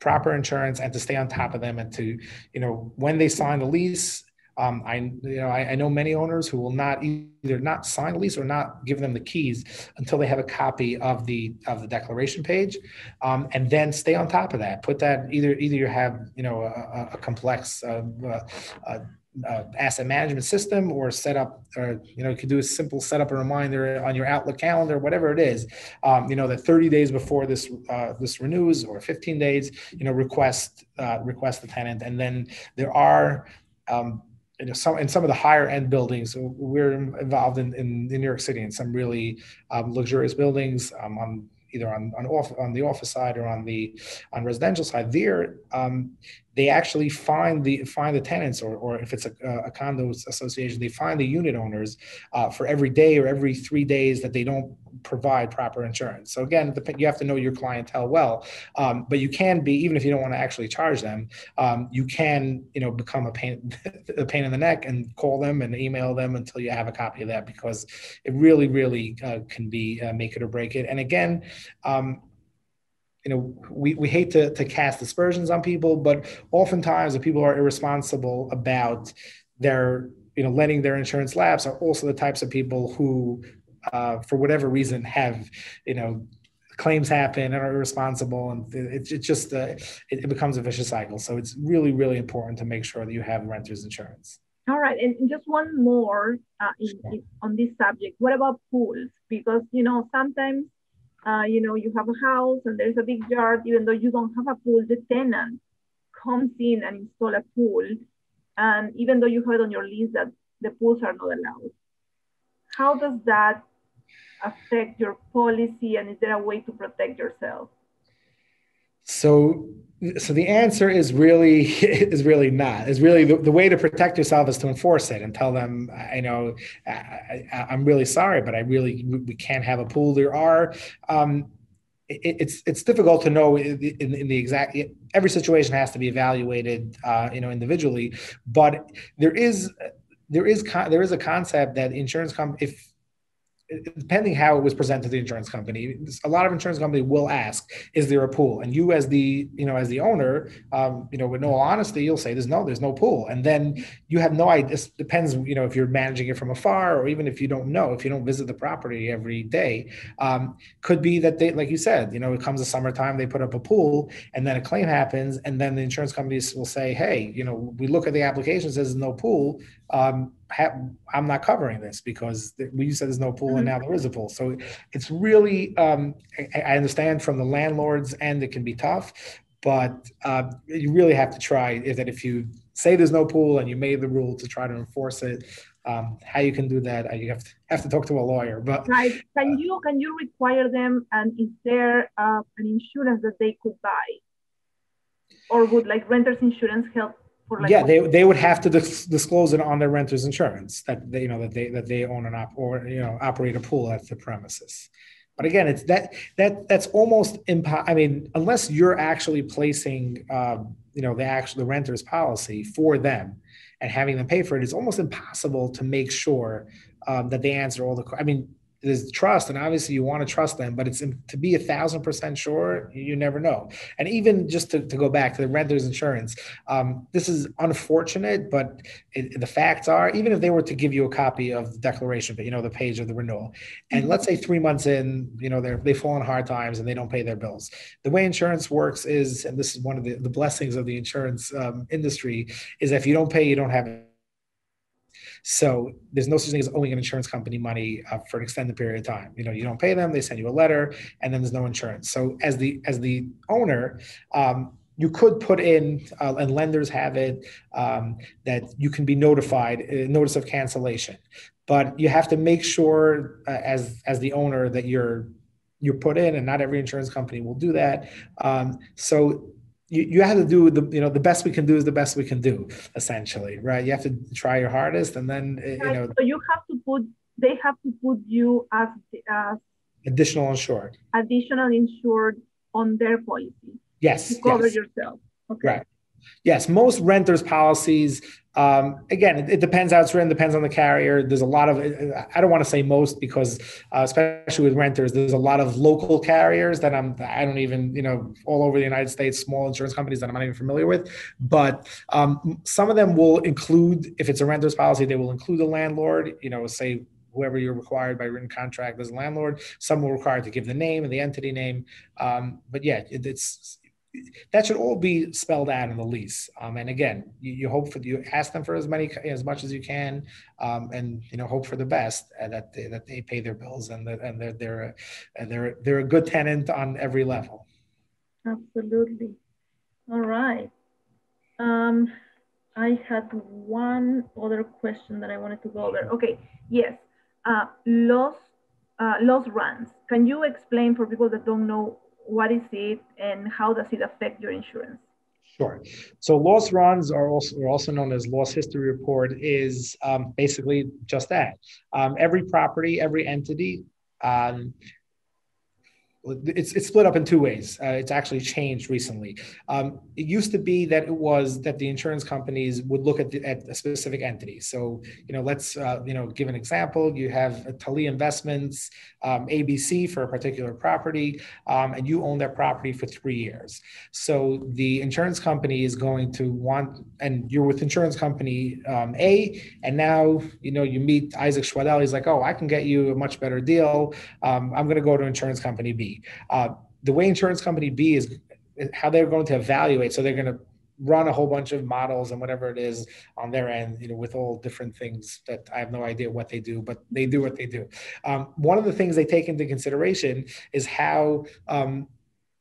proper insurance and to stay on top of them and to you know when they sign the lease um, I, you know, I, I, know many owners who will not either not sign a lease or not give them the keys until they have a copy of the of the declaration page, um, and then stay on top of that. Put that either either you have you know a, a complex uh, uh, uh, asset management system or set up or you know you could do a simple set up a reminder on your outlook calendar whatever it is. Um, you know that 30 days before this uh, this renews or 15 days you know request uh, request the tenant. And then there are um, you know, some in some of the higher end buildings. We're involved in, in, in New York City in some really um, luxurious buildings um, on either on on, off, on the office side or on the on residential side. There, um, they actually find the find the tenants, or, or if it's a, a condo association, they find the unit owners uh, for every day or every three days that they don't provide proper insurance. So again, you have to know your clientele well, um, but you can be even if you don't want to actually charge them, um, you can you know become a pain [LAUGHS] a pain in the neck and call them and email them until you have a copy of that because it really really uh, can be uh, make it or break it. And again. Um, you know, we, we hate to, to cast aspersions on people, but oftentimes the people are irresponsible about their, you know, letting their insurance lapse are also the types of people who, uh, for whatever reason, have, you know, claims happen and are irresponsible. And it, it just, uh, it, it becomes a vicious cycle. So it's really, really important to make sure that you have renter's insurance. All right, and just one more uh, in, in, on this subject. What about pools? Because you know sometimes uh, you know, you have a house and there's a big yard, even though you don't have a pool, the tenant comes in and install a pool. And even though you heard on your lease that the pools are not allowed, how does that affect your policy? And is there a way to protect yourself? So so the answer is really [LAUGHS] is really not. Is really the, the way to protect yourself is to enforce it and tell them i know I, am really sorry but i really we can't have a pool. There are um, it, it's it's difficult to know in, in, the exact every situation has to be evaluated uh, you know individually but there is there is there is a concept that insurance com if depending how it was presented to the insurance company a lot of insurance company will ask is there a pool? And you as the you know as the owner um, you know with no honesty you'll say there's no there's no pool. And then you have no idea it depends you know if you're managing it from afar or even if you don't know if you don't visit the property every day um, could be that they like you said you know it comes the summertime they put up a pool and then a claim happens and then the insurance companies will say hey you know we look at the application says no pool um, I'm not covering this because we said there's no pool mm-hmm. and now there is a pool. So it's really, um, I, I, understand from the landlord's end, it can be tough, but uh, you really have to try if that if you say there's no pool and you made the rule to try to enforce it, um, how you can do that, uh, you have to have to talk to a lawyer. But right, can you can you require them, and is there uh, an insurance that they could buy, or would like renters insurance help Like yeah, they, they would have to dis- disclose it on their renter's insurance that they, you know, that they, that they own an op or, you know, operate a pool at the premises. But again, it's that, that, that's almost impo, I mean, unless you're actually placing, um, you know, the actual, the renter's policy for them and having them pay for it, it's almost impossible to make sure um, that they answer all the, I mean, there's trust and obviously you want to trust them but it's to be a thousand percent sure you never know. And even just to, to go back to the renter's insurance um, this is unfortunate but it, the facts are even if they were to give you a copy of the declaration but you know the page of the renewal and let's say three months in you know they're they fall in hard times and they don't pay their bills. The way insurance works is and this is one of the, the blessings of the insurance um, industry is if you don't pay you don't have so there's no such thing as owing an insurance company money uh, for an extended period of time. You know, you don't pay them, they send you a letter, and then there's no insurance. So as the as the owner, um, you could put in, uh, and lenders have it, um, that you can be notified, uh, notice of cancellation. But you have to make sure, uh, as as the owner, that you're you're put in, and not every insurance company will do that. Um, so you, you have to do the you know the best we can do is the best we can do essentially right? You have to try your hardest and then uh, you know. so you have to put they have to put you as as additional insured. Additional insured on their policy. Yes to cover yes. yourself okay. Right. Yes most renters policies um, again, it, it, depends how it's written, depends on the carrier. There's a lot of, I don't want to say most because, uh, especially with renters, there's a lot of local carriers that I'm, I don't even, you know, all over the United States, small insurance companies that I'm not even familiar with. But um, some of them will include, if it's a renter's policy, they will include the landlord, you know, say whoever you're required by written contract as a landlord. Some will require to give the name and the entity name. Um, but yeah, it, it's that should all be spelled out in the lease. Um, and again, you, you, hope for you ask them for as many as much as you can, um, and you know hope for the best uh, that they, that they pay their bills and that, and they're they're a, they're they're a good tenant on every level. Absolutely. All right. Um, I had one other question that I wanted to go over. Okay. Yes. Uh, loss uh, loss runs. Can you explain for people that don't know what is it and how does it affect your insurance? Sure. So loss runs are also are also known as loss history report. Is um, basically just that. Um, every property, every entity um, it's, it's split up in two ways. Uh, it's actually changed recently. Um, it used to be that it was that the insurance companies would look at, the, at a specific entity. So, you know, let's, uh, you know, give an example. You have a Talie Investments, um, ABC for a particular property, um, and you own that property for three years. So the insurance company is going to want, and you're with insurance company um, A, and now, you know, you meet Isaac Schwadel. He's like, oh, I can get you a much better deal. Um, I'm going to go to insurance company B. Uh, the way insurance company B is how they're going to evaluate. So they're going to run a whole bunch of models and whatever it is on their end, you know, with all different things that I have no idea what they do, but they do what they do. Um, one of the things they take into consideration is how um,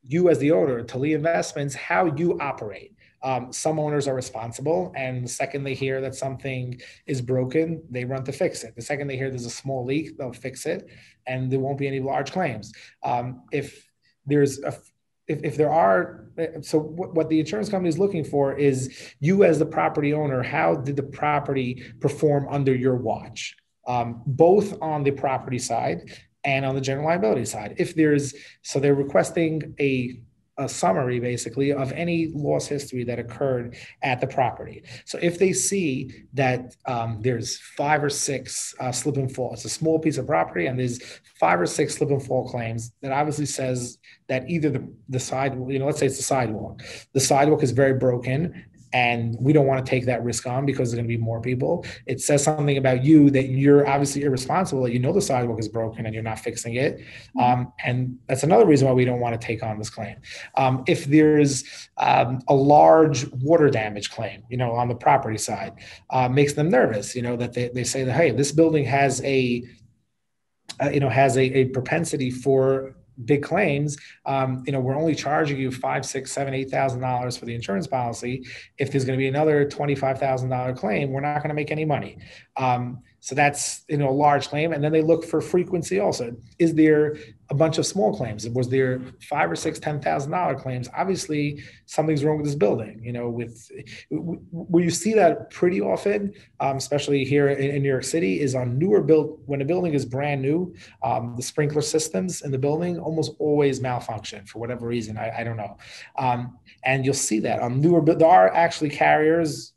you, as the owner, Talie Investments, how you operate. Um, some owners are responsible, and the second they hear that something is broken, they run to fix it. The second they hear there's a small leak, they'll fix it, and there won't be any large claims. Um, if there's a if, if there are so what, what the insurance company is looking for is you as the property owner how did the property perform under your watch um, both on the property side and on the general liability side if there's so they're requesting a a summary basically of any loss history that occurred at the property. So if they see that um, there's five or six uh, slip and fall, it's a small piece of property and there's five or six slip and fall claims that obviously says that either the, the side, you know, let's say it's the sidewalk. The sidewalk is very broken and we don't want to take that risk on because there's going to be more people. It says something about you that you're obviously irresponsible, that you know the sidewalk is broken and you're not fixing it. Mm-hmm. Um, and that's another reason why we don't want to take on this claim. Um, if there's um, a large water damage claim, you know, on the property side, uh, makes them nervous, you know, that they, they say that, hey, this building has a, uh, you know, has a, a propensity for big claims, um, you know, we're only charging you five, six, seven, eight thousand dollars for the insurance policy. If there's going to be another twenty-five thousand dollar claim, we're not going to make any money. Um, So that's you know a large claim, and then they look for frequency also. Is there a bunch of small claims? Was there five or six ten thousand dollar claims? Obviously, something's wrong with this building. You know, with where you see that pretty often, um, especially here in, in, New York City, is on newer build when a building is brand new. Um, the sprinkler systems in the building almost always malfunction for whatever reason. I, I don't know, um, and you'll see that on newer. There are actually carriers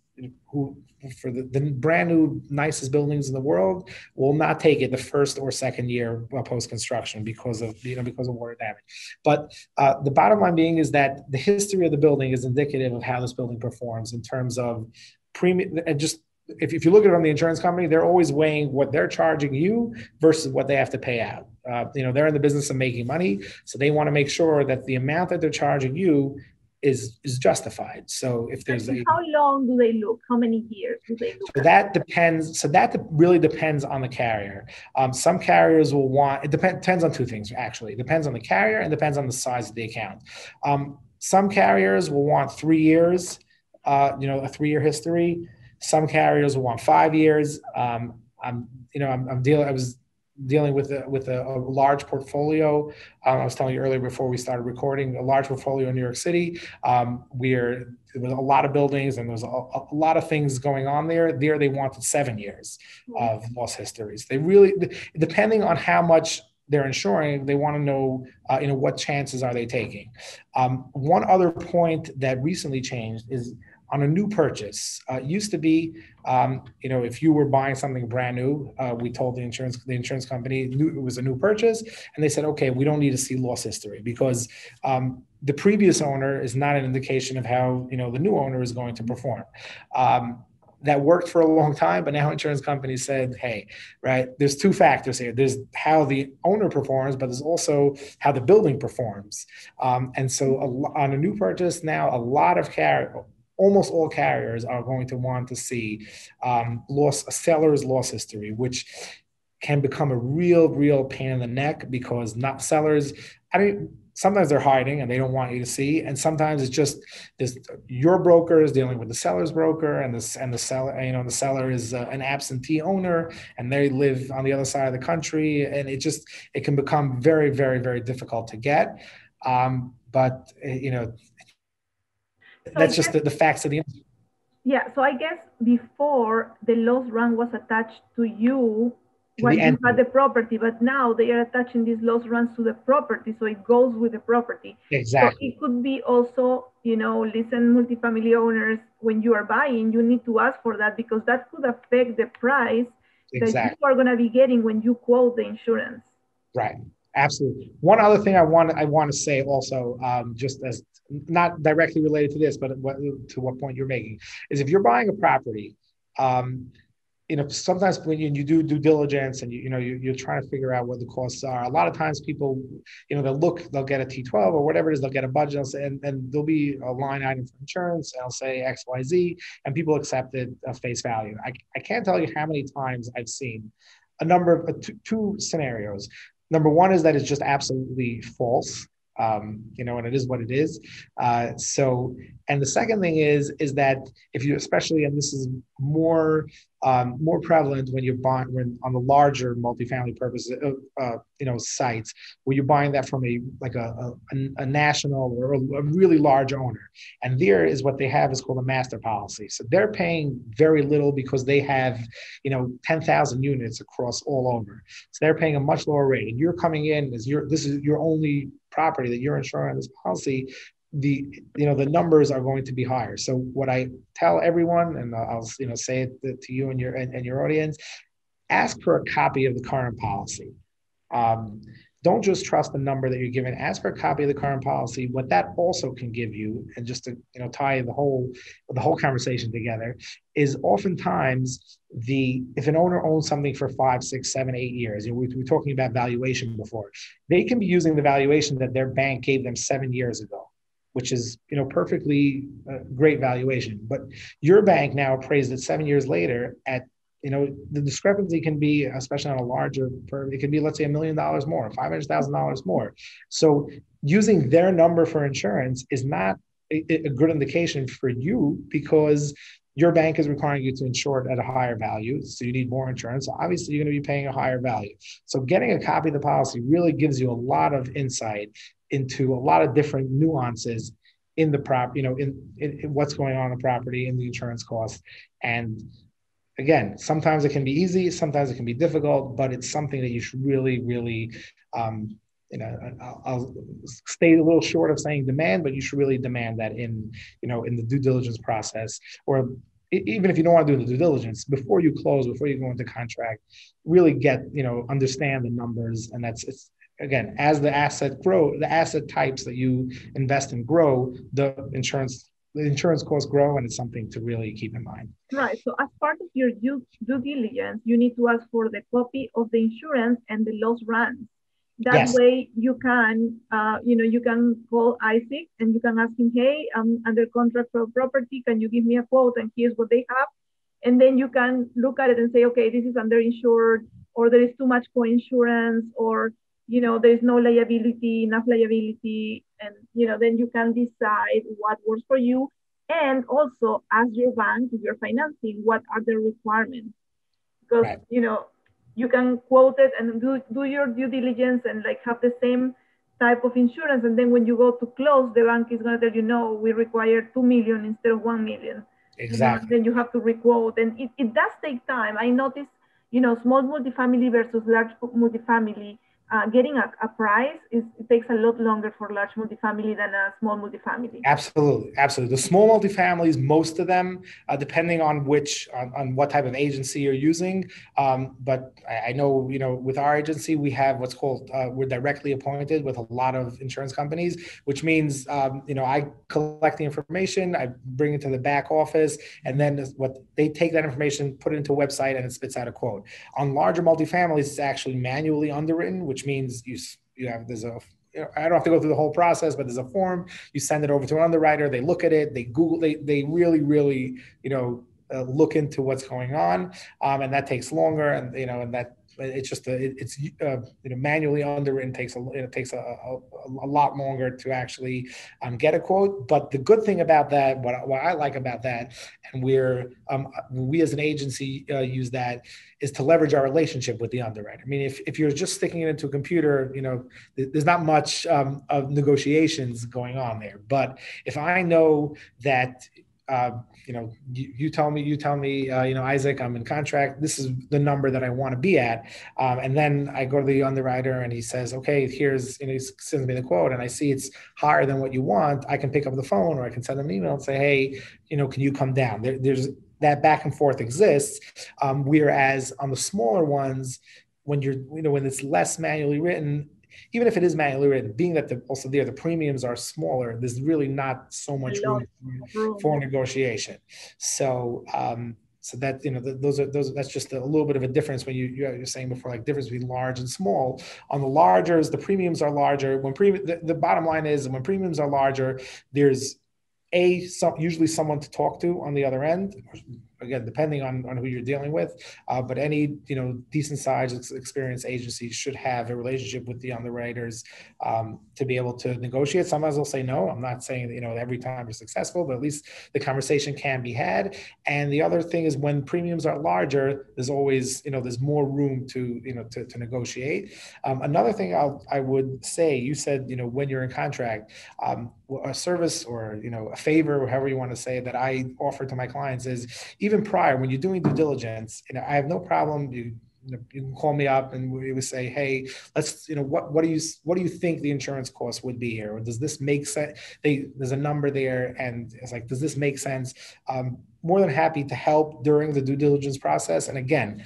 who for the, the, brand new nicest buildings in the world will not take it the first or second year post construction because of you know because of water damage. But uh, the bottom line being is that the history of the building is indicative of how this building performs in terms of premium and just if, if you look at it from the insurance company, they're always weighing what they're charging you versus what they have to pay out. Uh, you know, they're in the business of making money, so they want to make sure that the amount that they're charging you is is justified. So if there's a how long do they look? How many years do they look? So that depends. So that really depends on the carrier. Um, some carriers will want it depend, depends on two things actually. It depends on the carrier and depends on the size of the account. Um, some carriers will want three years. Uh, you know, a three-year history. Some carriers will want five years. Um, I'm, you know, I'm, I'm dealing. I was dealing with a, with a, a large portfolio. Um, I was telling you earlier before we started recording, a large portfolio in New York City. Um, we're there was a lot of buildings and there was a, a, lot of things going on there. There they wanted seven years of loss histories. They really, depending on how much they're insuring, they want to know, uh, you know, what chances are they taking. Um, one other point that recently changed is on a new purchase. Uh, used to be, um, you know, if you were buying something brand new, uh, we told the insurance the insurance company knew it was a new purchase, and they said, okay, we don't need to see loss history because um, the previous owner is not an indication of how you know the new owner is going to perform. Um, that worked for a long time, but now insurance companies said, hey, right, there's two factors here. There's how the owner performs, but there's also how the building performs. Um, and so a, on a new purchase now, a lot of care, almost all carriers are going to want to see um, loss a seller's loss history, which can become a real, real pain in the neck because not sellers. I mean, sometimes they're hiding and they don't want you to see, and sometimes it's just this your broker is dealing with the seller's broker, and this and the seller, you know, the seller is uh, an absentee owner, and they live on the other side of the country, and it just it can become very, very, very difficult to get. Um, but eh, you know, that's just the, the facts of the industry. Yeah, so I guess before the loss run was attached to you when you had the property, but now they are attaching these loss runs to the property, so it goes with the property. Exactly. So it could be also, you know, listen, multifamily owners, when you are buying, you need to ask for that because that could affect the price exactly. that you are going to be getting when you quote the insurance. Right. Absolutely. One other thing I want I want to say also, um, just as not directly related to this, but what, to what point you're making is if you're buying a property, um, you know, sometimes when you, you do due diligence and you, you know you, you're trying to figure out what the costs are. A lot of times people, you know, they'll look, they'll get a T12 or whatever it is, they'll get a budget, and, and there'll be a line item for insurance. And I'll say X, Y, Z, and people accept it at face value. I, I can't tell you how many times I've seen a number of uh, two, two scenarios. Number one is that it's just absolutely false um, you know, and it is what it is. Uh, so, and the second thing is is that if you, especially, and this is more um, more prevalent when you're buying when on the larger multifamily purpose, uh, uh, you know, sites where you're buying that from a like a, a, a national or a, really large owner, and there is what they have is called a master policy. So they're paying very little because they have, you know, ten thousand units across all over. So they're paying a much lower rate, and you're coming in as your this is your only property that you're insuring on this policy, the you know the numbers are going to be higher. So what I tell everyone, and I'll you know say it to you and your and, and your audience, ask for a copy of the current policy. Um, don't just trust the number that you're given. Ask for a copy of the current policy. What that also can give you, and just to you know tie the whole the whole conversation together, is oftentimes the if an owner owns something for five, six, seven, eight years, you know, we, we were talking about valuation before. They can be using the valuation that their bank gave them seven years ago which is you know perfectly uh, great valuation. But your bank now appraised it seven years later at you know the discrepancy can be especially on a larger firm it can be let's say a million dollars more five hundred thousand dollars more so using their number for insurance is not a, a, good indication for you because your bank is requiring you to insure it at a higher value, so you need more insurance. Obviously, you're going to be paying a higher value. So, getting a copy of the policy really gives you a lot of insight into a lot of different nuances in the prop, you know, in, in, in what's going on in the property, in the insurance costs, and again, sometimes it can be easy, sometimes it can be difficult, but it's something that you should really, really um, you know, I'll, I'll, stay a little short of saying demand, but you should really demand that in, you know, in the due diligence process, or even if you don't want to do the due diligence before you close, before you go into contract, really get, you know, understand the numbers, and that's it's again as the asset grow, the asset types that you invest in grow, the insurance the insurance costs grow and it's something to really keep in mind. Right. So as part of your due, due diligence, you need to ask for the copy of the insurance and the loss runs that yes. way you can uh, you know you can call isaac and you can ask him hey i'm under contract for property can you give me a quote and here's what they have and then you can look at it and say okay this is underinsured or there is too much co-insurance or you know there's no liability enough liability and you know then you can decide what works for you and also ask your bank if you're financing what are the requirements because right. you know you can quote it and do, do your due diligence and like have the same type of insurance. And then when you go to close, the bank is going to tell you, no, we require 2 million instead of 1 million. Exactly. then you have to requote. And it, it does take time. I noticed, you know, small multifamily versus large multifamily uh, getting a, a price is it takes a lot longer for large multifamily than a small multifamily. Absolutely, absolutely. The small multifamilies, most of them, uh, depending on which on, on, what type of agency you're using. Um, but I, I, know you know with our agency we have what's called uh, we're directly appointed with a lot of insurance companies, which means um, you know I collect the information, I bring it to the back office, and then what they take that information, put it into a website, and it spits out a quote. On larger multifamilies, it's actually manually underwritten which means you you have there's a I don't have to go through the whole process, but there's a form. You send it over to an underwriter. They look at it. They Google. They they really really you know uh, look into what's going on, um, and that takes longer. And you know, and that it's just a, it's uh, you know manually underwritten takes a it takes a, a, a lot longer to actually um, get a quote. But the good thing about that, what, what I like about that, and we're um, we as an agency uh, use that is to leverage our relationship with the underwriter. I mean, if, if you're just sticking it into a computer, you know, there's not much um, of negotiations going on there. But if I know that uh, you know, you, you, tell me, you tell me, uh, you know, Isaac, I'm in contract. This is the number that I want to be at. Um, and then I go to the underwriter and he says, okay, here's, you know, he sends me the quote and I see it's higher than what you want. I can pick up the phone or I can send an email and say, hey, you know, can you come down? There, there's that back and forth exists. Um, whereas on the smaller ones, when you're, you know, when it's less manually written, even if it is manually being that the, also there the premiums are smaller, there's really not so much room for negotiation. So um, so that you know those are those that's just a little bit of a difference when you you're saying before like difference between large and small. On the largers, the premiums are larger. When premium, the, the bottom line is when premiums are larger, there's a some, usually someone to talk to on the other end again, depending on, on who you're dealing with. Uh, but any you know decent sized experienced agency should have a relationship with the underwriters um, to be able to negotiate. Sometimes they'll say no. I'm not saying that you know every time you're successful, but at least the conversation can be had. And the other thing is when premiums are larger, there's always you know there's more room to you know to, to negotiate. Um, another thing I'll, I would say, you said you know when you're in contract, um, a service or you know a favor, or however you want to say that I offer to my clients is even prior when you're doing due diligence, you know, I have no problem. You, you, know, you can call me up and we would say, hey, let's, you know, what what do you what do you think the insurance cost would be here? Or does this make sense? They, there's a number there, and it's like, does this make sense? Um, more than happy to help during the due diligence process. And again,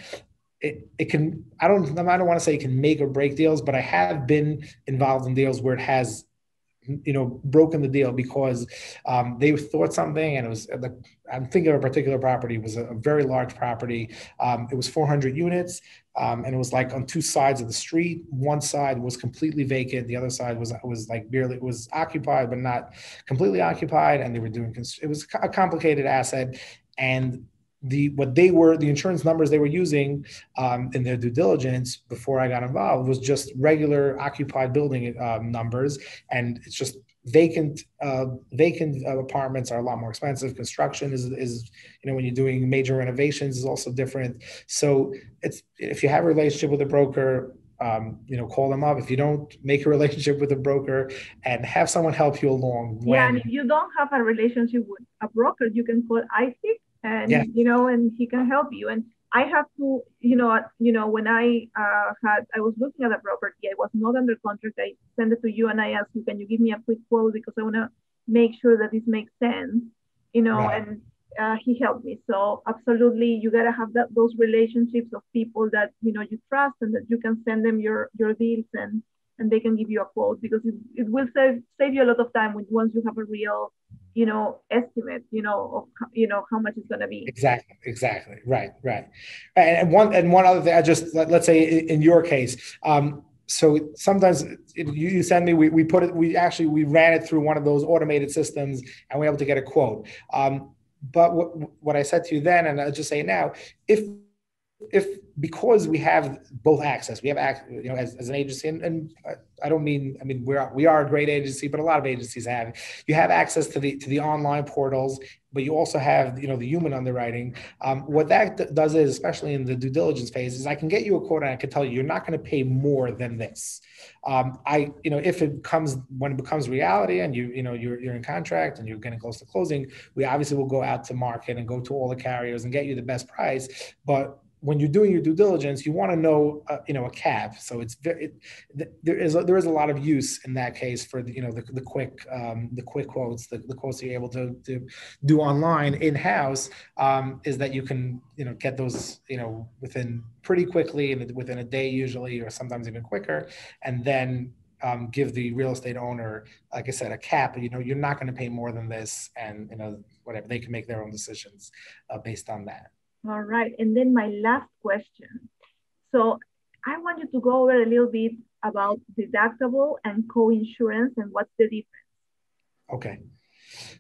it, it can I don't I don't want to say it can make or break deals, but I have been involved in deals where it has you know broken the deal because um, they thought something and it was the, i'm thinking of a particular property it was a, a very large property. Um, it was 400 units um, and it was like on two sides of the street. One side was completely vacant the other side was was like barely was occupied but not completely occupied and they were doing it was a complicated asset. And the what they were the insurance numbers they were using um, in their due diligence before I got involved was just regular occupied building um, numbers, and it's just vacant uh, vacant uh, apartments are a lot more expensive. Construction is is you know when you're doing major renovations is also different. So it's if you have a relationship with a broker. Um, you know, call them up. If you don't make a [LAUGHS] relationship with a broker and have someone help you along. When, yeah, and if you don't have a relationship with a broker, you can call Isaac and yeah. you know, and he can help you. And I have to, you know, you know, when I uh, had, I was looking at a property, I was not under contract. I sent it to you and I asked you, can you give me a quick quote because I want to make sure that this makes sense, you know, right. and uh, he helped me. So absolutely, you gotta have that those relationships of people that you know you trust and that you can send them your your deals and and they can give you a quote because it, it will save save you a lot of time when once you have a real you know estimate you know of you know how much it's going to be. Exactly exactly. Right right. And one and one other thing i just let, us say in your case um so sometimes you send me we, we put it we actually we ran it through one of those automated systems and we are able to get a quote. Um but what, what i said to you then and i'll just say now if if because we have both access, we have access, you know, as, as an agency, and, and, I don't mean, I mean, we're we are a great agency, but a lot of agencies have. You have access to the to the online portals, but you also have, you know, the human underwriting. Um, what that does is, especially in the due diligence phase, is I can get you a quote and I can tell you you're not going to pay more than this. Um, I, you know, if it comes when it becomes reality and you, you know, you're you're in contract and you're getting close to closing, we obviously will go out to market and go to all the carriers and get you the best price, but when you're doing your due diligence, you want to know, uh, you know, a cap. So it's it, there is a, there is a lot of use in that case for the, you know the, the quick um, the quick quotes, the, the quotes you're able to, to do online in house um, is that you can you know get those you know within pretty quickly and within a day usually, or sometimes even quicker, and then um, give the real estate owner, like I said, a cap. You know, you're not going to pay more than this, and you know whatever they can make their own decisions uh, based on that. All right. And then my last question. So I want you to go over a little bit about deductible and co-insurance and what's the difference. Okay.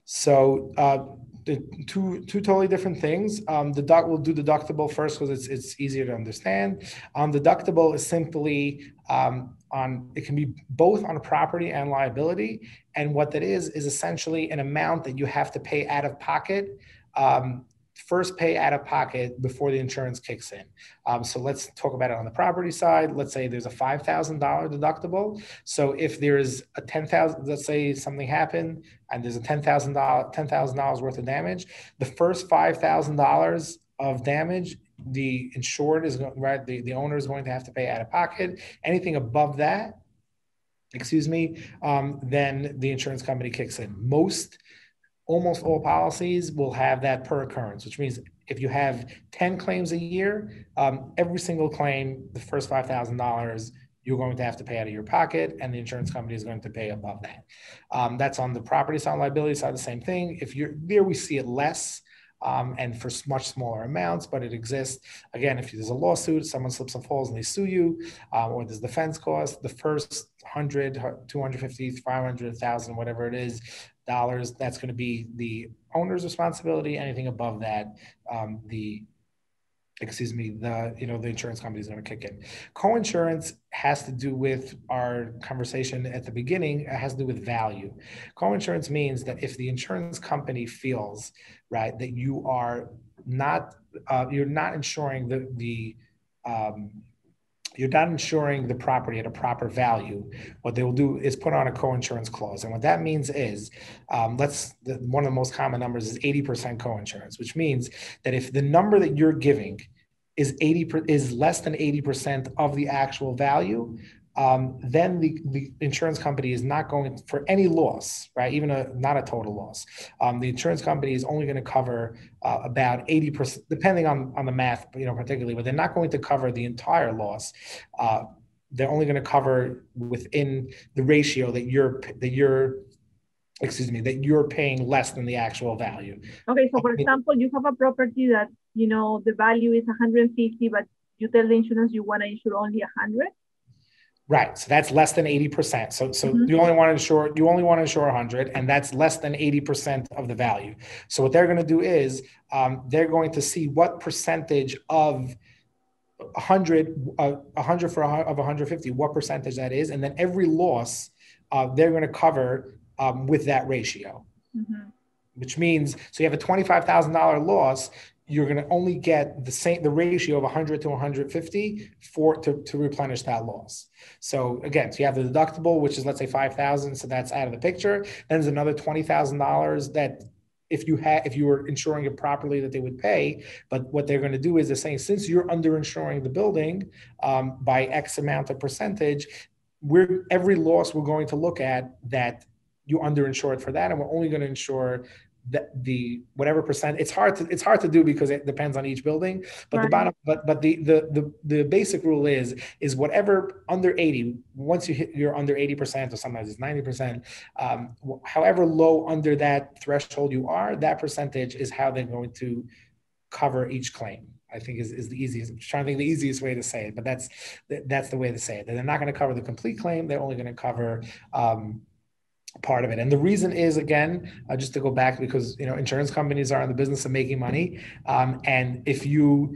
So uh, the two two totally different things. Um, the doc will do deductible first because it's it's easier to understand. Um, deductible is simply um, on it can be both on property and liability, and what that is is essentially an amount that you have to pay out of pocket um, first pay out of pocket before the insurance kicks in. Um, so let's talk about it on the property side. Let's say there's a $5,000 deductible. So if there's a 10,000, let's say something happened and there's a $10,000, $10,000 worth of damage, the first $5,000 of damage the insured is going right the, the owner is going to have to pay out of pocket anything above that excuse me um, then the insurance company kicks in most almost all policies will have that per occurrence, which means if you have 10 claims a year, um, every single claim, the first $5,000, you're going to have to pay out of your pocket, and the insurance company is going to pay above that. Um, that's on the property side, liability side, the same thing. If you're there, we see it less. Um, and for much smaller amounts, but it exists. Again, if there's a lawsuit, someone slips and falls and they sue you, um, or there's defense cost, the first 100, 250, 500, 1,000, whatever it is, dollars. That's going to be the owner's responsibility. Anything above that, um, the excuse me, the you know the insurance company is going to kick in. Co-insurance has to do with our conversation at the beginning. It has to do with value. Co-insurance means that if the insurance company feels right that you are not uh, you're not insuring the the um, you're not insuring the property at a proper value, what they will do is put on a co-insurance clause. And what that means is, um, let's the, one of the most common numbers is 80% co-insurance, which means that if the number that you're giving is 80 is less than 80% of the actual value, um, then the, the insurance company is not going for any loss, right? Even a not a total loss. Um, the insurance company is only going to cover uh, about 80%, depending on, on the math, you know, particularly, but they're not going to cover the entire loss. Uh, they're only going to cover within the ratio that you're that you're excuse me that you're paying less than the actual value okay so for example you have a property that you know the value is 150 but you tell the insurance you want to insure only 100 Right. So that's less than 80%. So so mm-hmm. you only want to insure you only want to insure 100 and that's less than 80% of the value. So what they're going to do is um, they're going to see what percentage of 100 uh, 100 for of 150 what percentage that is and then every loss uh, they're going to cover um, with that ratio. Mm-hmm. Which means so you have a $25,000 loss, you're going to only get the same the ratio of 100 to 150 for to, to replenish that loss. So again so you have the deductible which is let's say 5000 so that's out of the picture. Then there's another $20000 that if you had if you were insuring it properly that they would pay. But what they're going to do is they're saying since you're underinsuring the building um, by x amount of percentage we're every loss we're going to look at that you underinsured for that and we're only going to insure the, the whatever percent it's hard to it's hard to do because it depends on each building but right. the bottom but but the, the the the basic rule is is whatever under 80 once you hit you're under 80 percent or sometimes it's 90 percent um, however low under that threshold you are that percentage is how they're going to cover each claim I think is, is the easiest. I'm trying to think the easiest way to say it, but that's that's the way to say it. They're not going to cover the complete claim. They're only going to cover um, part of it. And the reason is again, uh, just to go back because you know insurance companies are in the business of making money, um, and if you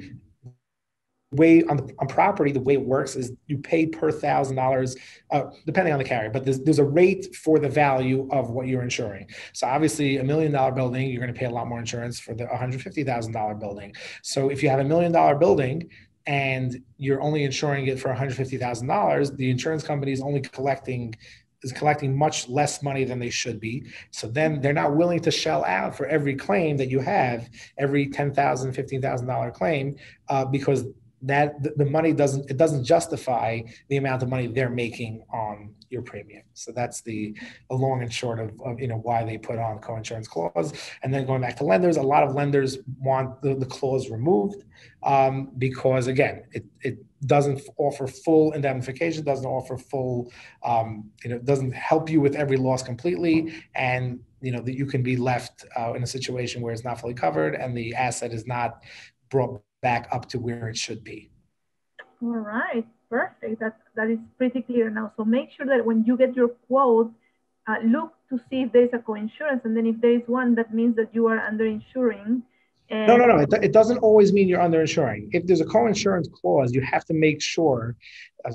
way on the on property, the way it works is you pay per thousand dollars, uh, depending on the carrier, but there's, there's a rate for the value of what you're insuring. So obviously, a million dollar building, you're going to pay a lot more insurance for the one hundred fifty thousand dollar building. So if you have a million dollar building and you're only insuring it for one hundred fifty thousand dollars, the insurance company is only collecting is collecting much less money than they should be. So then they're not willing to shell out for every claim that you have, every $10,000, $15,000 claim, uh, because that the money doesn't it doesn't justify the amount of money they're making on your premium. So that's the, the long and short of, of, you know why they put on co-insurance clause. And then going back to lenders, a lot of lenders want the, the clause removed um, because again, it it doesn't offer full indemnification, doesn't offer full, um, you know, doesn't help you with every loss completely, and you know that you can be left uh, in a situation where it's not fully covered and the asset is not brought back up to where it should be. All right, perfect. That that is pretty clear now. So make sure that when you get your quote, uh, look to see if there is a co-insurance, and then if there is one, that means that you are underinsuring no, no, no. It, it doesn't always mean you're underinsuring. If there's a co-insurance clause, you have to make sure,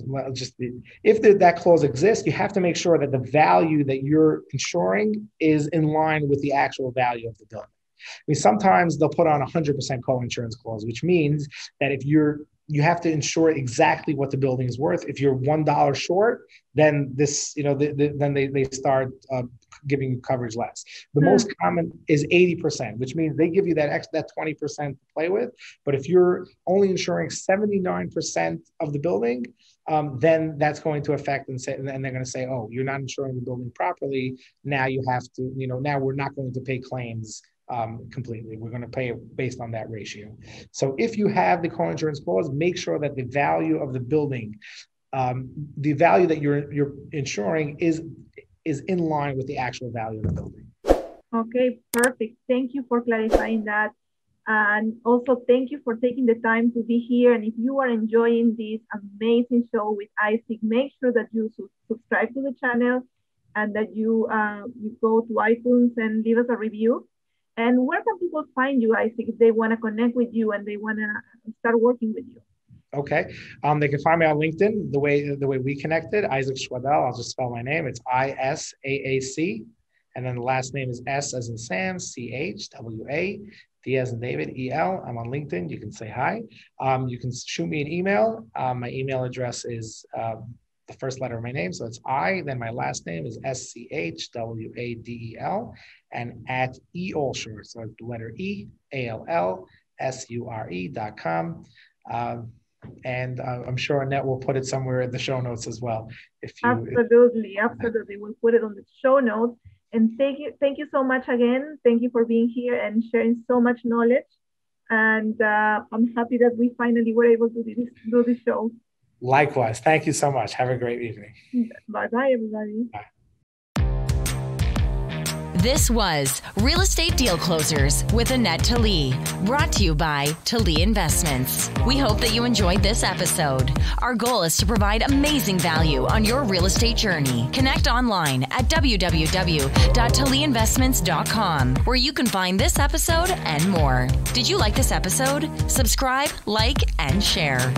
well, just if the, that clause exists, you have to make sure that the value that you're insuring is in line with the actual value of the building. I mean, sometimes they'll put on a 100% co-insurance clause, which means that if you're you have to insure exactly what the building is worth. If you're one dollar short, then this, you know, the, the, then they, they start uh, giving you coverage less. The hmm. most common is 80%, which means they give you that extra that 20% to play with. But if you're only insuring 79% of the building, um, then that's going to affect and say, and they're going to say, oh, you're not insuring the building properly. Now you have to, you know, now we're not going to pay claims um, completely. We're going to pay it based on that ratio. So if you have the co-insurance clause, make sure that the value of the building, um, the value that you're you're insuring is is in line with the actual value of the building. Okay, perfect. Thank you for clarifying that. And also thank you for taking the time to be here. And if you are enjoying this amazing show with Isaac, make sure that you su subscribe to the channel and that you, uh, you go to iTunes and leave us a review. And where can people find you, Isaac, if they want to connect with you and they want to start working with you? Okay. Um, they can find me on LinkedIn the way the way we connected, Isaac Schwadel. I'll just spell my name. It's I S A A C, and then the last name is S as in Sam, C H W A, D as in David, E L. I'm on LinkedIn. You can say hi. Um, you can shoot me an email. Um, my email address is um, the first letter of my name, so it's I. Then my last name is S C H W A D E L, and at E Allsure. So the letter E A L L S U R E dot com. Um, and uh, I'm sure Anette will put it somewhere in the show notes as well. If you, absolutely, if, absolutely, we'll put it on the show notes. And thank you, thank you so much again. Thank you for being here and sharing so much knowledge. And uh, I'm happy that we finally were able to do this, do this show. Likewise, thank you so much. Have a great evening. Bye bye, everybody. Bye. This was Real Estate Deal Closers with Anette Talie, brought to you by Talie Investments. We hope that you enjoyed this episode. Our goal is to provide amazing value on your real estate journey. Connect online at www.talieinvestments.com, where you can find this episode and more. Did you like this episode? Subscribe, like, and share.